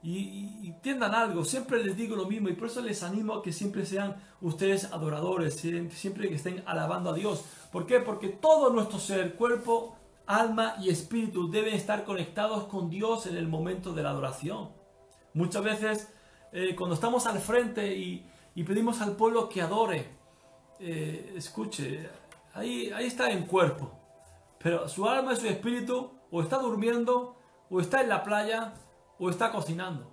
Y, entiendan algo, siempre les digo lo mismo y por eso les animo a que siempre sean ustedes adoradores, siempre que estén alabando a Dios. ¿Por qué? Porque todo nuestro ser, cuerpo, alma y espíritu deben estar conectados con Dios en el momento de la adoración. Muchas veces eh, cuando estamos al frente y, pedimos al pueblo que adore, eh, escuche, ahí, ahí está en cuerpo, pero su alma y su espíritu o está durmiendo o está en la playa o está cocinando.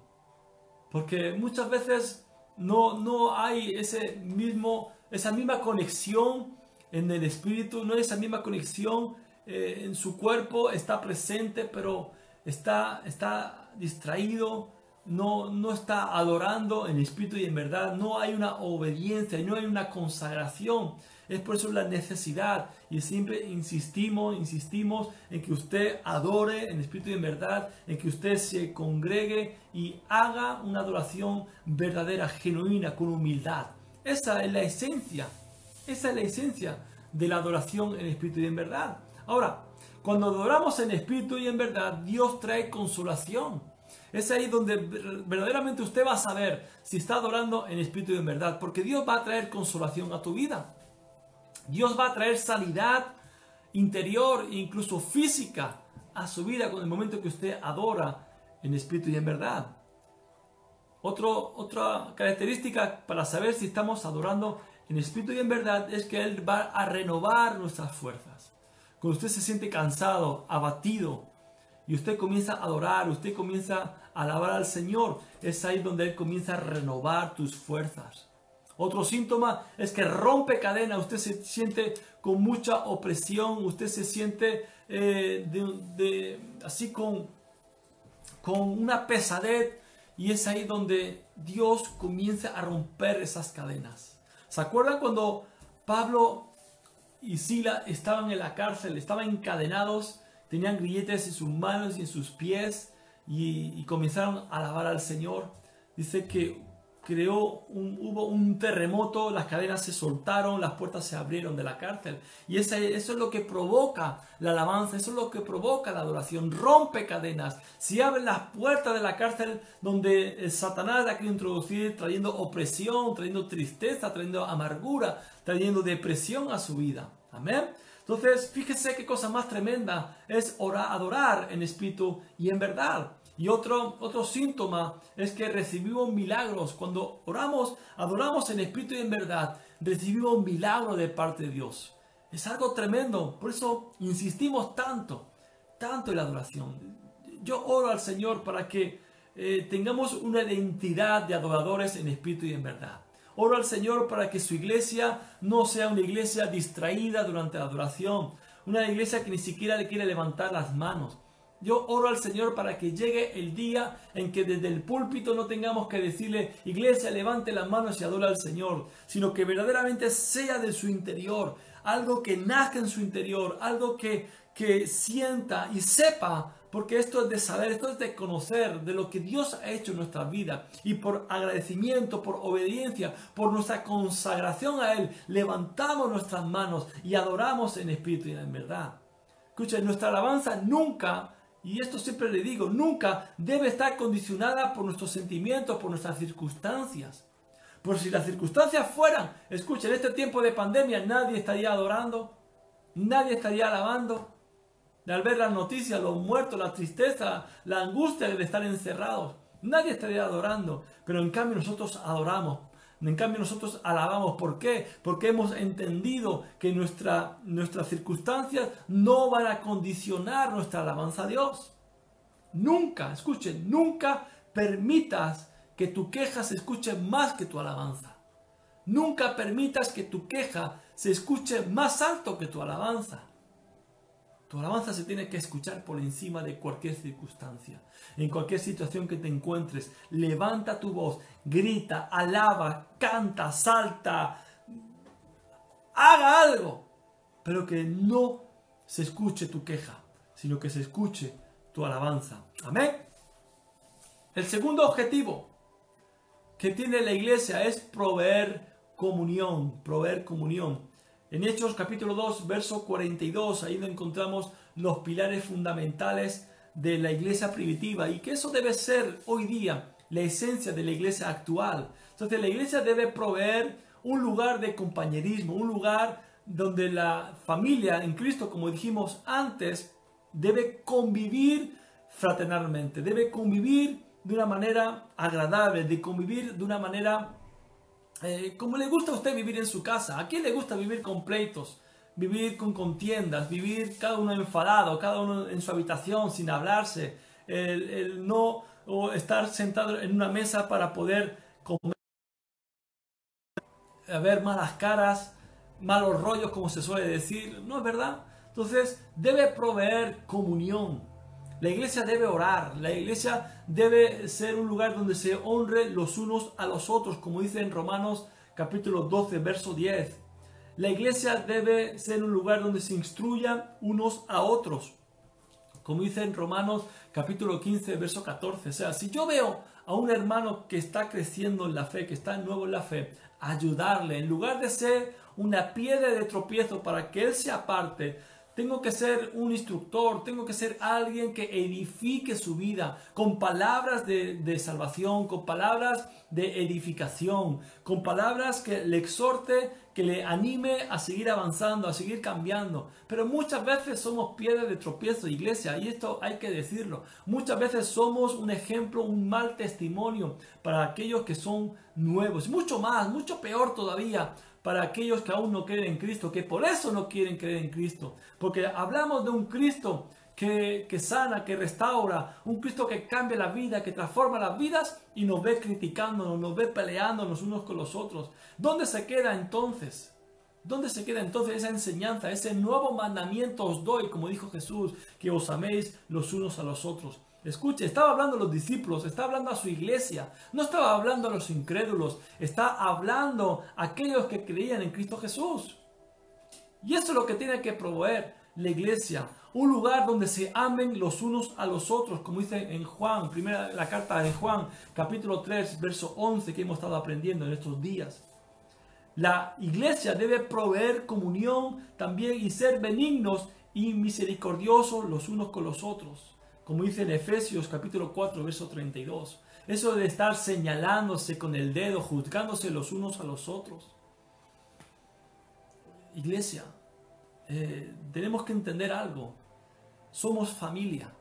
Porque muchas veces no, no hay ese mismo, esa misma conexión en el espíritu, no hay esa misma conexión eh, en su cuerpo, está presente, pero está, está distraído, no, no está adorando en espíritu y en verdad, no hay una obediencia, no hay una consagración. Es por eso la necesidad y siempre insistimos, insistimos en que usted adore en espíritu y en verdad, en que usted se congregue y haga una adoración verdadera, genuina, con humildad. Esa es la esencia, esa es la esencia de la adoración en espíritu y en verdad. Ahora, cuando adoramos en espíritu y en verdad, Dios trae consolación. Es ahí donde verdaderamente usted va a saber si está adorando en espíritu y en verdad, porque Dios va a traer consolación a tu vida. Dios va a traer sanidad interior e incluso física a su vida con el momento que usted adora en espíritu y en verdad. otra característica para saber si estamos adorando en espíritu y en verdad es que Él va a renovar nuestras fuerzas. Cuando usted se siente cansado, abatido, y usted comienza a adorar, usted comienza a alabar al Señor, es ahí donde Él comienza a renovar tus fuerzas. Otro síntoma es que rompe cadena, usted se siente con mucha opresión, usted se siente eh, así con, con una pesadez. Y es ahí donde Dios comienza a romper esas cadenas. ¿Se acuerdan cuando Pablo y Sila estaban en la cárcel, estaban encadenados, tenían grilletes en sus manos y en sus pies y, comenzaron a alabar al Señor? Dice que creó hubo un terremoto, las cadenas se soltaron, las puertas se abrieron de la cárcel. Y eso es lo que provoca la alabanza, eso es lo que provoca la adoración, rompe cadenas. Si abren las puertas de la cárcel donde el Satanás ha querido introducir, trayendo opresión, trayendo tristeza, trayendo amargura, trayendo depresión a su vida. Amén. Entonces, fíjese qué cosa más tremenda es orar, adorar en espíritu y en verdad. Y otro, otro síntoma es que recibimos milagros. Cuando oramos, adoramos en espíritu y en verdad, recibimos un milagro de parte de Dios. Es algo tremendo. Por eso insistimos tanto, tanto en la adoración. Yo oro al Señor para que eh, tengamos una identidad de adoradores en espíritu y en verdad. Oro al Señor para que su iglesia no sea una iglesia distraída durante la adoración, una iglesia que ni siquiera le quiere levantar las manos, yo oro al Señor para que llegue el día en que desde el púlpito no tengamos que decirle, iglesia, levante las manos y adora al Señor, sino que verdaderamente sea de su interior, algo que nazca en su interior, algo que, que sienta y sepa, porque esto es de saber, esto es de conocer de lo que Dios ha hecho en nuestra vida. Y por agradecimiento, por obediencia, por nuestra consagración a Él, levantamos nuestras manos y adoramos en espíritu y en verdad. Escuchen, nuestra alabanza nunca y esto siempre le digo, nunca debe estar condicionada por nuestros sentimientos, por nuestras circunstancias. Por si las circunstancias fueran, escuchen, en este tiempo de pandemia nadie estaría adorando, nadie estaría alabando. Al ver las noticias, los muertos, la tristeza, la angustia de estar encerrados, nadie estaría adorando. Pero en cambio nosotros adoramos en cambio nosotros alabamos. ¿Por qué? Porque hemos entendido que nuestra, nuestras circunstancias no van a condicionar nuestra alabanza a Dios. Nunca, escuchen, nunca permitas que tu queja se escuche más que tu alabanza. Nunca permitas que tu queja se escuche más alto que tu alabanza. Tu alabanza se tiene que escuchar por encima de cualquier circunstancia. En cualquier situación que te encuentres, levanta tu voz, grita, alaba, canta, salta, haga algo, pero que no se escuche tu queja, sino que se escuche tu alabanza. Amén. El segundo objetivo que tiene la iglesia es proveer comunión, proveer comunión. En Hechos capítulo 2, verso 42, ahí encontramos los pilares fundamentales de la iglesia primitiva y que eso debe ser hoy día la esencia de la iglesia actual. Entonces la iglesia debe proveer un lugar de compañerismo, un lugar donde la familia en Cristo, como dijimos antes, debe convivir fraternalmente, debe convivir de una manera agradable, de convivir de una manera eh, como le gusta a usted vivir en su casa. ¿A quién le gusta vivir con pleitos? Vivir con contiendas, vivir cada uno enfadado, cada uno en su habitación sin hablarse, el, no, o estar sentado en una mesa para poder comer, ver malas caras, malos rollos, como se suele decir. No es verdad. Entonces debe proveer comunión. La iglesia debe orar, la iglesia debe ser un lugar donde se honre los unos a los otros, como dice en Romanos capítulo 12, verso 10. La iglesia debe ser un lugar donde se instruyan unos a otros, como dice en Romanos capítulo 15, verso 14. O sea, si yo veo a un hermano que está creciendo en la fe, que está nuevo en la fe, ayudarle, en lugar de ser una piedra de tropiezo para que él se aparte, tengo que ser un instructor, tengo que ser alguien que edifique su vida con palabras de, salvación, con palabras de edificación, con palabras que le exhorte, que le anime a seguir avanzando, a seguir cambiando. Pero muchas veces somos piedras de tropiezo, iglesia, y esto hay que decirlo. Muchas veces somos un ejemplo, un mal testimonio para aquellos que son nuevos. Mucho más, mucho peor todavía para aquellos que aún no creen en Cristo, que por eso no quieren creer en Cristo. Porque hablamos de un Cristo que, sana, que restaura, un Cristo que cambia la vida, que transforma las vidas y nos ve criticándonos, nos ve peleándonos unos con los otros. ¿Dónde se queda entonces? ¿Dónde se queda entonces esa enseñanza, ese nuevo mandamiento os doy, como dijo Jesús, que os améis los unos a los otros? Escuche, estaba hablando a los discípulos, estaba hablando a su iglesia, no estaba hablando a los incrédulos, está hablando a aquellos que creían en Cristo Jesús. Y eso es lo que tiene que proveer la iglesia, un lugar donde se amen los unos a los otros, como dice en Juan, primera la carta de Juan, capítulo 3, verso 11 que hemos estado aprendiendo en estos días. La iglesia debe proveer comunión también y ser benignos y misericordiosos los unos con los otros como dice en Efesios capítulo 4, verso 32. Eso de estar señalándose con el dedo, juzgándose los unos a los otros. Iglesia, eh, tenemos que entender algo. Somos familia.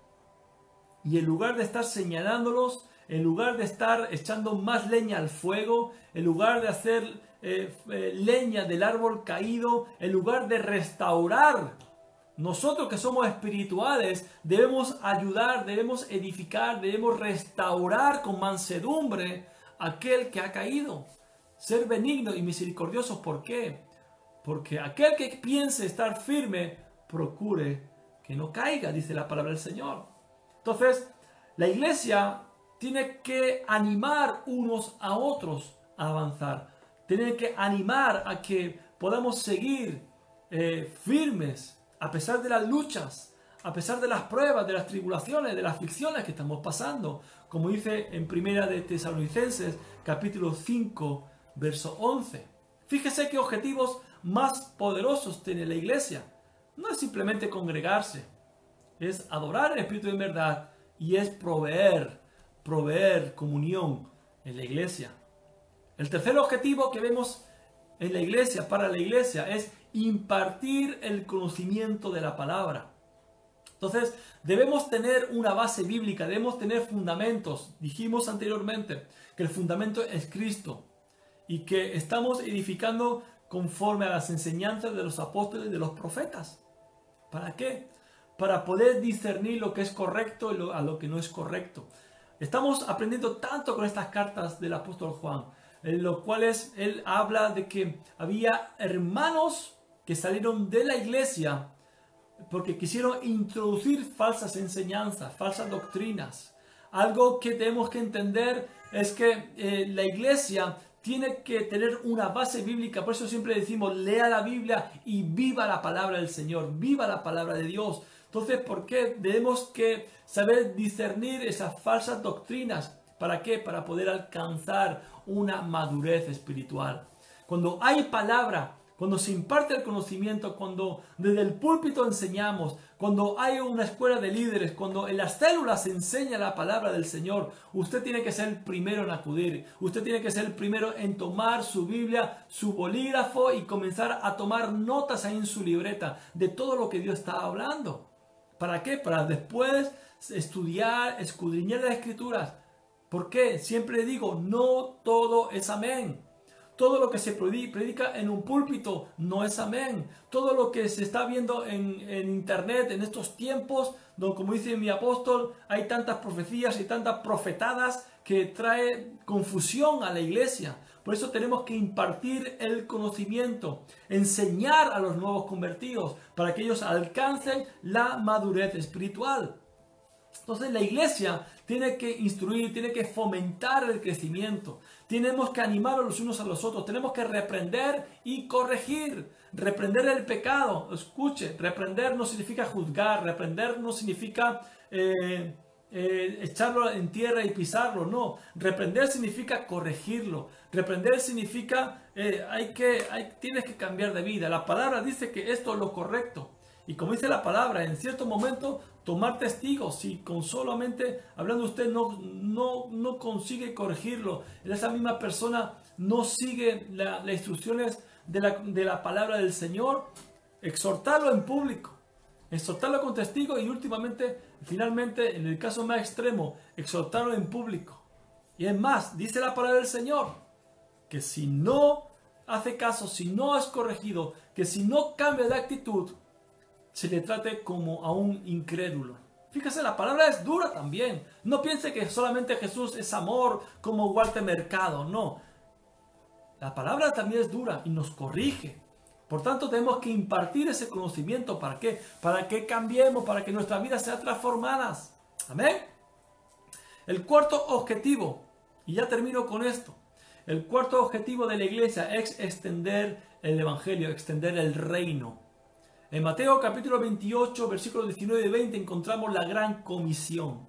Y en lugar de estar señalándolos, en lugar de estar echando más leña al fuego, en lugar de hacer eh, eh, leña del árbol caído, en lugar de restaurar nosotros que somos espirituales debemos ayudar, debemos edificar, debemos restaurar con mansedumbre aquel que ha caído. Ser benigno y misericordioso, ¿por qué? Porque aquel que piense estar firme, procure que no caiga, dice la palabra del Señor. Entonces, la iglesia tiene que animar unos a otros a avanzar. Tiene que animar a que podamos seguir eh, firmes a pesar de las luchas, a pesar de las pruebas, de las tribulaciones, de las aflicciones que estamos pasando, como dice en Primera de Tesalonicenses, capítulo 5, verso 11. Fíjese qué objetivos más poderosos tiene la iglesia. No es simplemente congregarse, es adorar el Espíritu de verdad y es proveer, proveer comunión en la iglesia. El tercer objetivo que vemos en la iglesia, para la iglesia, es impartir el conocimiento de la palabra. Entonces, debemos tener una base bíblica, debemos tener fundamentos. Dijimos anteriormente que el fundamento es Cristo y que estamos edificando conforme a las enseñanzas de los apóstoles y de los profetas. ¿Para qué? Para poder discernir lo que es correcto y a lo que no es correcto. Estamos aprendiendo tanto con estas cartas del apóstol Juan, en los cuales él habla de que había hermanos que salieron de la iglesia porque quisieron introducir falsas enseñanzas, falsas doctrinas. Algo que tenemos que entender es que eh, la iglesia tiene que tener una base bíblica, por eso siempre decimos, lea la Biblia y viva la palabra del Señor, viva la palabra de Dios. Entonces, ¿por qué debemos que saber discernir esas falsas doctrinas? ¿Para qué? Para poder alcanzar una madurez espiritual. Cuando hay palabra, cuando se imparte el conocimiento, cuando desde el púlpito enseñamos, cuando hay una escuela de líderes, cuando en las células se enseña la palabra del Señor, usted tiene que ser el primero en acudir, usted tiene que ser el primero en tomar su Biblia, su bolígrafo y comenzar a tomar notas ahí en su libreta de todo lo que Dios está hablando. ¿Para qué? Para después estudiar, escudriñar las escrituras. ¿Por qué? Siempre digo, no todo es amén. Todo lo que se predica en un púlpito no es amén. Todo lo que se está viendo en, internet en estos tiempos, como dice mi apóstol, hay tantas profecías y tantas profetadas que trae confusión a la iglesia. Por eso tenemos que impartir el conocimiento, enseñar a los nuevos convertidos para que ellos alcancen la madurez espiritual. Entonces la iglesia tiene que instruir, tiene que fomentar el crecimiento. Tenemos que animar a los unos a los otros. Tenemos que reprender y corregir. Reprender el pecado. Escuche, reprender no significa juzgar. Reprender no significa eh, eh, echarlo en tierra y pisarlo. No. Reprender significa corregirlo. Reprender significa eh, hay que, hay, tienes que cambiar de vida. La palabra dice que esto es lo correcto. Y como dice la palabra, en cierto momento tomar testigos. Si con solamente hablando usted no, no, no consigue corregirlo, esa misma persona no sigue las instrucciones de la, de la palabra del Señor, exhortarlo en público, exhortarlo con testigos y últimamente, finalmente, en el caso más extremo, exhortarlo en público. Y es más, dice la palabra del Señor, que si no hace caso, si no es corregido, que si no cambia de actitud, se le trate como a un incrédulo. Fíjese, la palabra es dura también. No piense que solamente Jesús es amor como Walter Mercado, no. La palabra también es dura y nos corrige. Por tanto, tenemos que impartir ese conocimiento. ¿Para qué? Para que cambiemos, para que nuestras vidas sean transformadas. Amén. El cuarto objetivo, y ya termino con esto. El cuarto objetivo de la iglesia es extender el Evangelio, extender el reino. En Mateo capítulo 28, versículos 19 y 20 encontramos la gran comisión.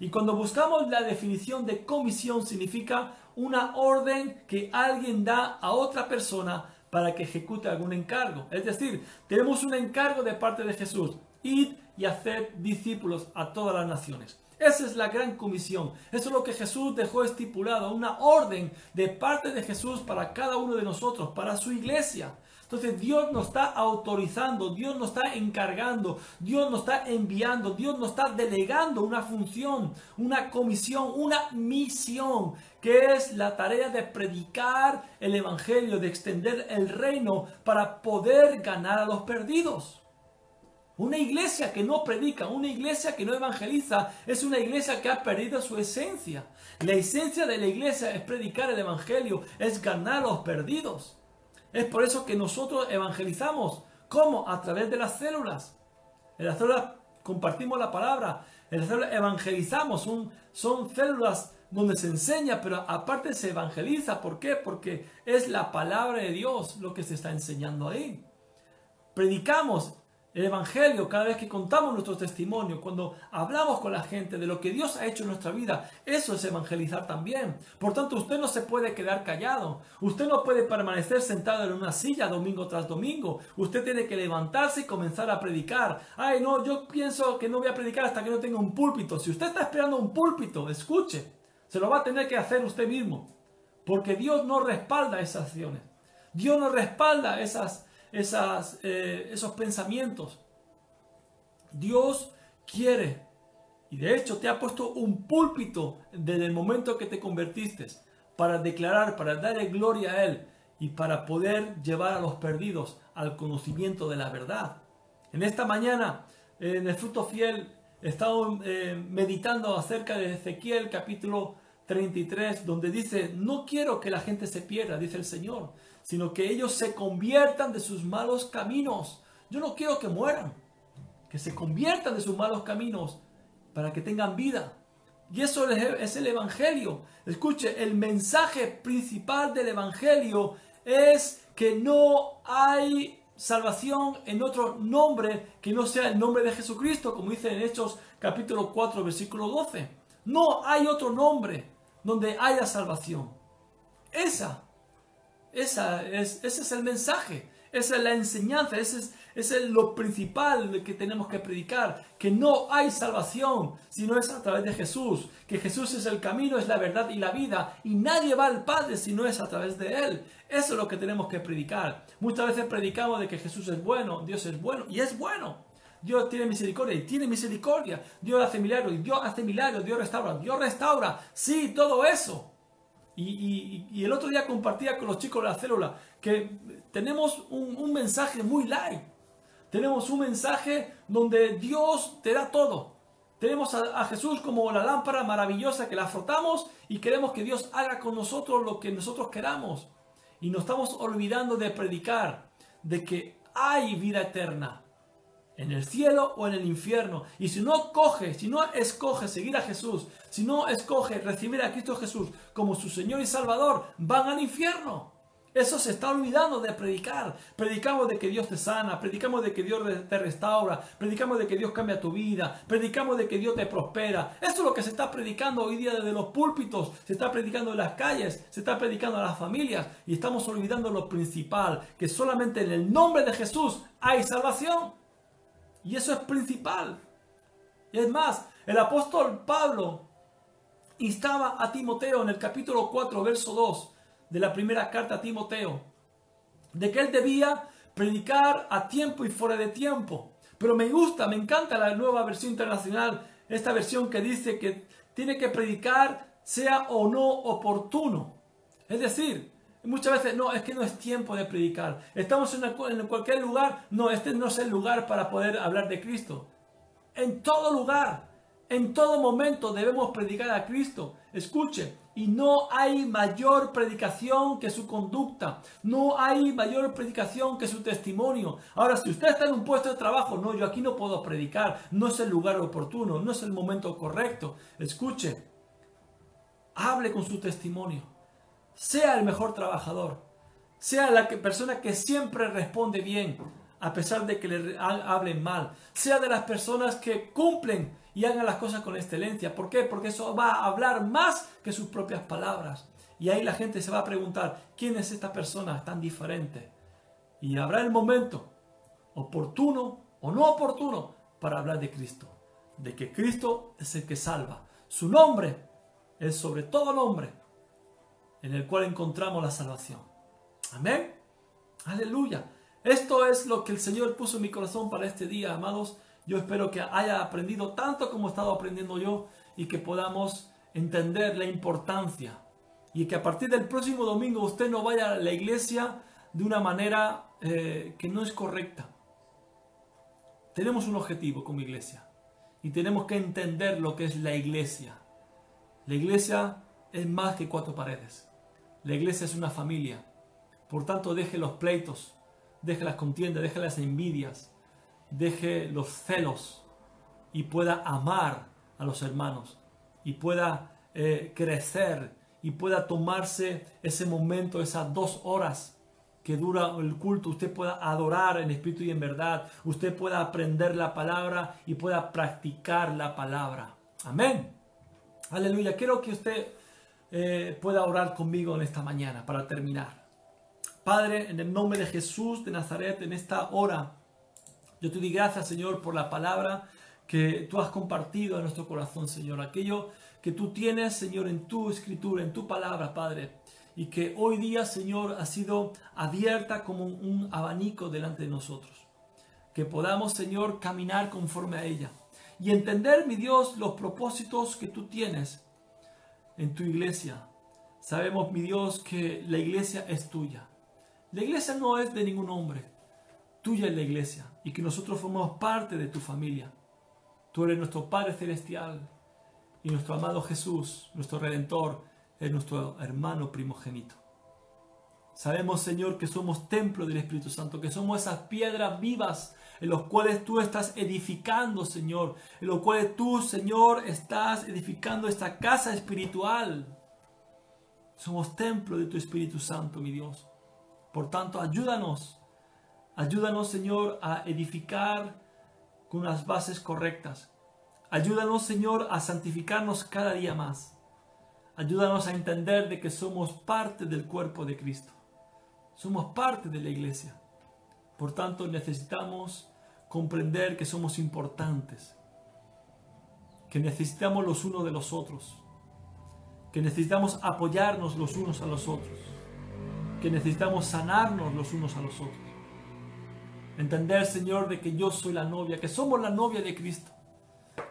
Y cuando buscamos la definición de comisión significa una orden que alguien da a otra persona para que ejecute algún encargo. Es decir, tenemos un encargo de parte de Jesús. Id y hacer discípulos a todas las naciones. Esa es la gran comisión. Eso es lo que Jesús dejó estipulado, una orden de parte de Jesús para cada uno de nosotros, para su iglesia. Entonces Dios nos está autorizando, Dios nos está encargando, Dios nos está enviando, Dios nos está delegando una función, una comisión, una misión, que es la tarea de predicar el Evangelio, de extender el reino para poder ganar a los perdidos. Una iglesia que no predica, una iglesia que no evangeliza, es una iglesia que ha perdido su esencia. La esencia de la iglesia es predicar el Evangelio, es ganar a los perdidos. Es por eso que nosotros evangelizamos. ¿Cómo? A través de las células. En las células compartimos la palabra. En las células evangelizamos. Son, son células donde se enseña, pero aparte se evangeliza. ¿Por qué? Porque es la palabra de Dios lo que se está enseñando ahí. Predicamos, el Evangelio, cada vez que contamos nuestro testimonio, cuando hablamos con la gente de lo que Dios ha hecho en nuestra vida, eso es evangelizar también. Por tanto, usted no se puede quedar callado. Usted no puede permanecer sentado en una silla domingo tras domingo. Usted tiene que levantarse y comenzar a predicar. Ay, no, yo pienso que no voy a predicar hasta que no tenga un púlpito. Si usted está esperando un púlpito, escuche. Se lo va a tener que hacer usted mismo. Porque Dios no respalda esas acciones. Dios no respalda esas eh, esos pensamientos. Dios quiere, y de hecho te ha puesto un púlpito desde el momento que te convertiste, para declarar, para darle gloria a Él y para poder llevar a los perdidos al conocimiento de la verdad. En esta mañana, en el fruto fiel, he estado eh, meditando acerca de Ezequiel capítulo 33, donde dice, no quiero que la gente se pierda, dice el Señor, sino que ellos se conviertan de sus malos caminos. Yo no quiero que mueran, que se conviertan de sus malos caminos para que tengan vida. Y eso es el Evangelio. Escuche, el mensaje principal del Evangelio es que no hay salvación en otro nombre que no sea el nombre de Jesucristo, como dice en Hechos capítulo 4, versículo 12. No hay otro nombre donde haya salvación. Esa esa es, ese es el mensaje, esa es la enseñanza, ese es, ese es lo principal que tenemos que predicar, que no hay salvación si no es a través de Jesús, que Jesús es el camino, es la verdad y la vida, y nadie va al Padre si no es a través de Él. Eso es lo que tenemos que predicar. Muchas veces predicamos de que Jesús es bueno, Dios es bueno, y es bueno. Dios tiene misericordia y tiene misericordia. Dios hace milagros y Dios hace milagros. Dios restaura. Dios restaura. Sí, todo eso. Y, el otro día compartía con los chicos de la célula que tenemos un, mensaje muy light. Tenemos un mensaje donde Dios te da todo. Tenemos a, a, Jesús como la lámpara maravillosa que la frotamos y queremos que Dios haga con nosotros lo que nosotros queramos. Y nos estamos olvidando de predicar de que hay vida eterna en el cielo o en el infierno. Y si no coge, si no escoge seguir a Jesús, si no escoge recibir a Cristo Jesús como su Señor y Salvador, van al infierno. Eso se está olvidando de predicar. Predicamos de que Dios te sana, predicamos de que Dios te restaura, predicamos de que Dios cambia tu vida, predicamos de que Dios te prospera. Eso es lo que se está predicando hoy día desde los púlpitos, se está predicando en las calles, se está predicando a las familias y estamos olvidando lo principal, que solamente en el nombre de Jesús hay salvación. Y eso es principal. Y es más, el apóstol Pablo instaba a Timoteo en el capítulo 4, verso 2 de la primera carta a Timoteo, de que él debía predicar a tiempo y fuera de tiempo. Pero me gusta, me encanta la nueva versión internacional, esta versión que dice que tiene que predicar sea o no oportuno. Es decir, Muchas veces, no, es que no es tiempo de predicar. Estamos en, cualquier lugar, no, este no es el lugar para poder hablar de Cristo. En todo lugar, en todo momento debemos predicar a Cristo. Escuche, y no hay mayor predicación que su conducta. No hay mayor predicación que su testimonio. Ahora, si usted está en un puesto de trabajo, no, yo aquí no puedo predicar. No es el lugar oportuno, no es el momento correcto. Escuche, hable con su testimonio sea el mejor trabajador, sea la persona que siempre responde bien, a pesar de que le hablen mal, sea de las personas que cumplen y hagan las cosas con excelencia. ¿Por qué? Porque eso va a hablar más que sus propias palabras. Y ahí la gente se va a preguntar, ¿quién es esta persona tan diferente? Y habrá el momento oportuno o no oportuno para hablar de Cristo, de que Cristo es el que salva. Su nombre es sobre todo nombre en el cual encontramos la salvación. Amén. Aleluya. Esto es lo que el Señor puso en mi corazón para este día, amados. Yo espero que haya aprendido tanto como he estado aprendiendo yo y que podamos entender la importancia y que a partir del próximo domingo usted no vaya a la iglesia de una manera eh, que no es correcta. Tenemos un objetivo como iglesia y tenemos que entender lo que es la iglesia. La iglesia es más que cuatro paredes. La iglesia es una familia. Por tanto, deje los pleitos, deje las contiendas, deje las envidias, deje los celos y pueda amar a los hermanos y pueda eh, crecer y pueda tomarse ese momento, esas dos horas que dura el culto, usted pueda adorar en espíritu y en verdad, usted pueda aprender la palabra y pueda practicar la palabra. Amén. Aleluya. Quiero que usted eh, pueda orar conmigo en esta mañana para terminar. Padre, en el nombre de Jesús de Nazaret, en esta hora, yo te doy gracias, Señor, por la palabra que tú has compartido en nuestro corazón, Señor. Aquello que tú tienes, Señor, en tu escritura, en tu palabra, Padre. Y que hoy día, Señor, ha sido abierta como un abanico delante de nosotros. Que podamos, Señor, caminar conforme a ella. Y entender, mi Dios, los propósitos que tú tienes en tu iglesia. Sabemos, mi Dios, que la iglesia es tuya. La iglesia no es de ningún hombre. Tuya es la iglesia y que nosotros formamos parte de tu familia. Tú eres nuestro Padre Celestial y nuestro amado Jesús, nuestro Redentor, es nuestro hermano primogénito. Sabemos, Señor, que somos templo del Espíritu Santo, que somos esas piedras vivas en los cuales tú estás edificando, Señor, en los cuales tú, Señor, estás edificando esta casa espiritual. Somos templo de tu Espíritu Santo, mi Dios. Por tanto, ayúdanos, ayúdanos, Señor, a edificar con las bases correctas. Ayúdanos, Señor, a santificarnos cada día más. Ayúdanos a entender de que somos parte del cuerpo de Cristo. Somos parte de la iglesia. Por tanto, necesitamos comprender que somos importantes, que necesitamos los unos de los otros, que necesitamos apoyarnos los unos a los otros, que necesitamos sanarnos los unos a los otros. Entender, Señor, de que yo soy la novia, que somos la novia de Cristo,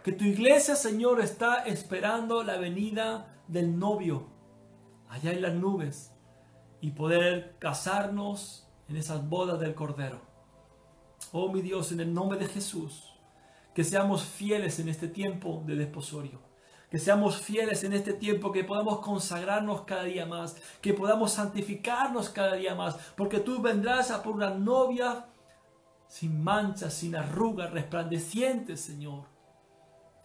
que tu iglesia, Señor, está esperando la venida del novio. allá en las nubes y poder casarnos en esas bodas del Cordero. Oh mi Dios, en el nombre de Jesús, que seamos fieles en este tiempo de desposorio. Que seamos fieles en este tiempo, que podamos consagrarnos cada día más, que podamos santificarnos cada día más, porque tú vendrás a por una novia sin manchas, sin arrugas, resplandeciente, Señor.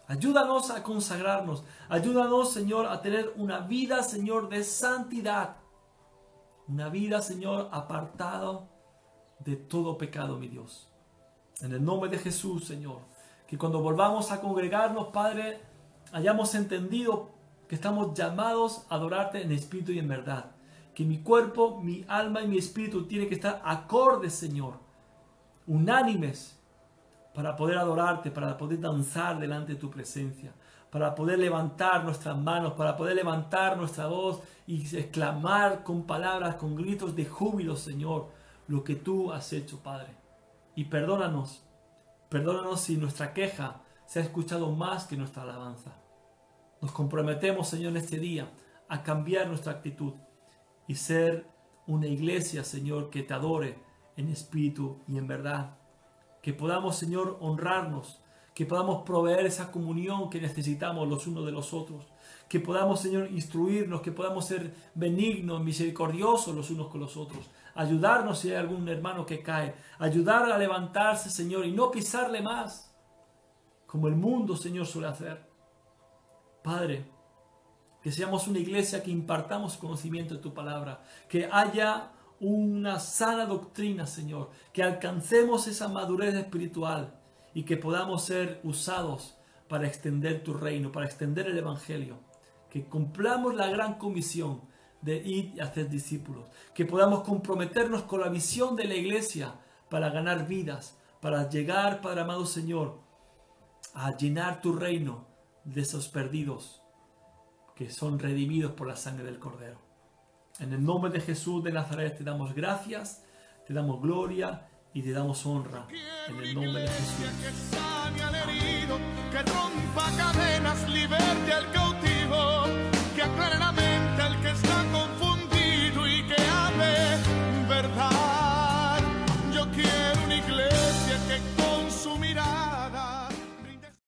Ayúdanos a consagrarnos. Ayúdanos, Señor, a tener una vida, Señor, de santidad. Una vida, Señor, apartado de todo pecado, mi Dios. En el nombre de Jesús, Señor. Que cuando volvamos a congregarnos, Padre, hayamos entendido que estamos llamados a adorarte en espíritu y en verdad. Que mi cuerpo, mi alma y mi espíritu tienen que estar acordes, Señor unánimes para poder adorarte, para poder danzar delante de tu presencia, para poder levantar nuestras manos, para poder levantar nuestra voz y exclamar con palabras, con gritos de júbilo, Señor, lo que tú has hecho, Padre. Y perdónanos, perdónanos si nuestra queja se ha escuchado más que nuestra alabanza. Nos comprometemos, Señor, en este día a cambiar nuestra actitud y ser una iglesia, Señor, que te adore, en espíritu y en verdad. Que podamos, Señor, honrarnos, que podamos proveer esa comunión que necesitamos los unos de los otros, que podamos, Señor, instruirnos, que podamos ser benignos, misericordiosos los unos con los otros, ayudarnos si hay algún hermano que cae, ayudar a levantarse, Señor, y no pisarle más, como el mundo, Señor, suele hacer. Padre, que seamos una iglesia que impartamos conocimiento de tu palabra, que haya una sana doctrina, Señor, que alcancemos esa madurez espiritual y que podamos ser usados para extender tu reino, para extender el Evangelio, que cumplamos la gran comisión de ir y hacer discípulos, que podamos comprometernos con la visión de la iglesia para ganar vidas, para llegar, Padre amado Señor, a llenar tu reino de esos perdidos que son redimidos por la sangre del Cordero. En el nombre de Jesús de Nazaret te damos gracias, te damos gloria y te damos honra. En el nombre de Jesús. Que rompa cadenas, liberte al cautivo, que aclare la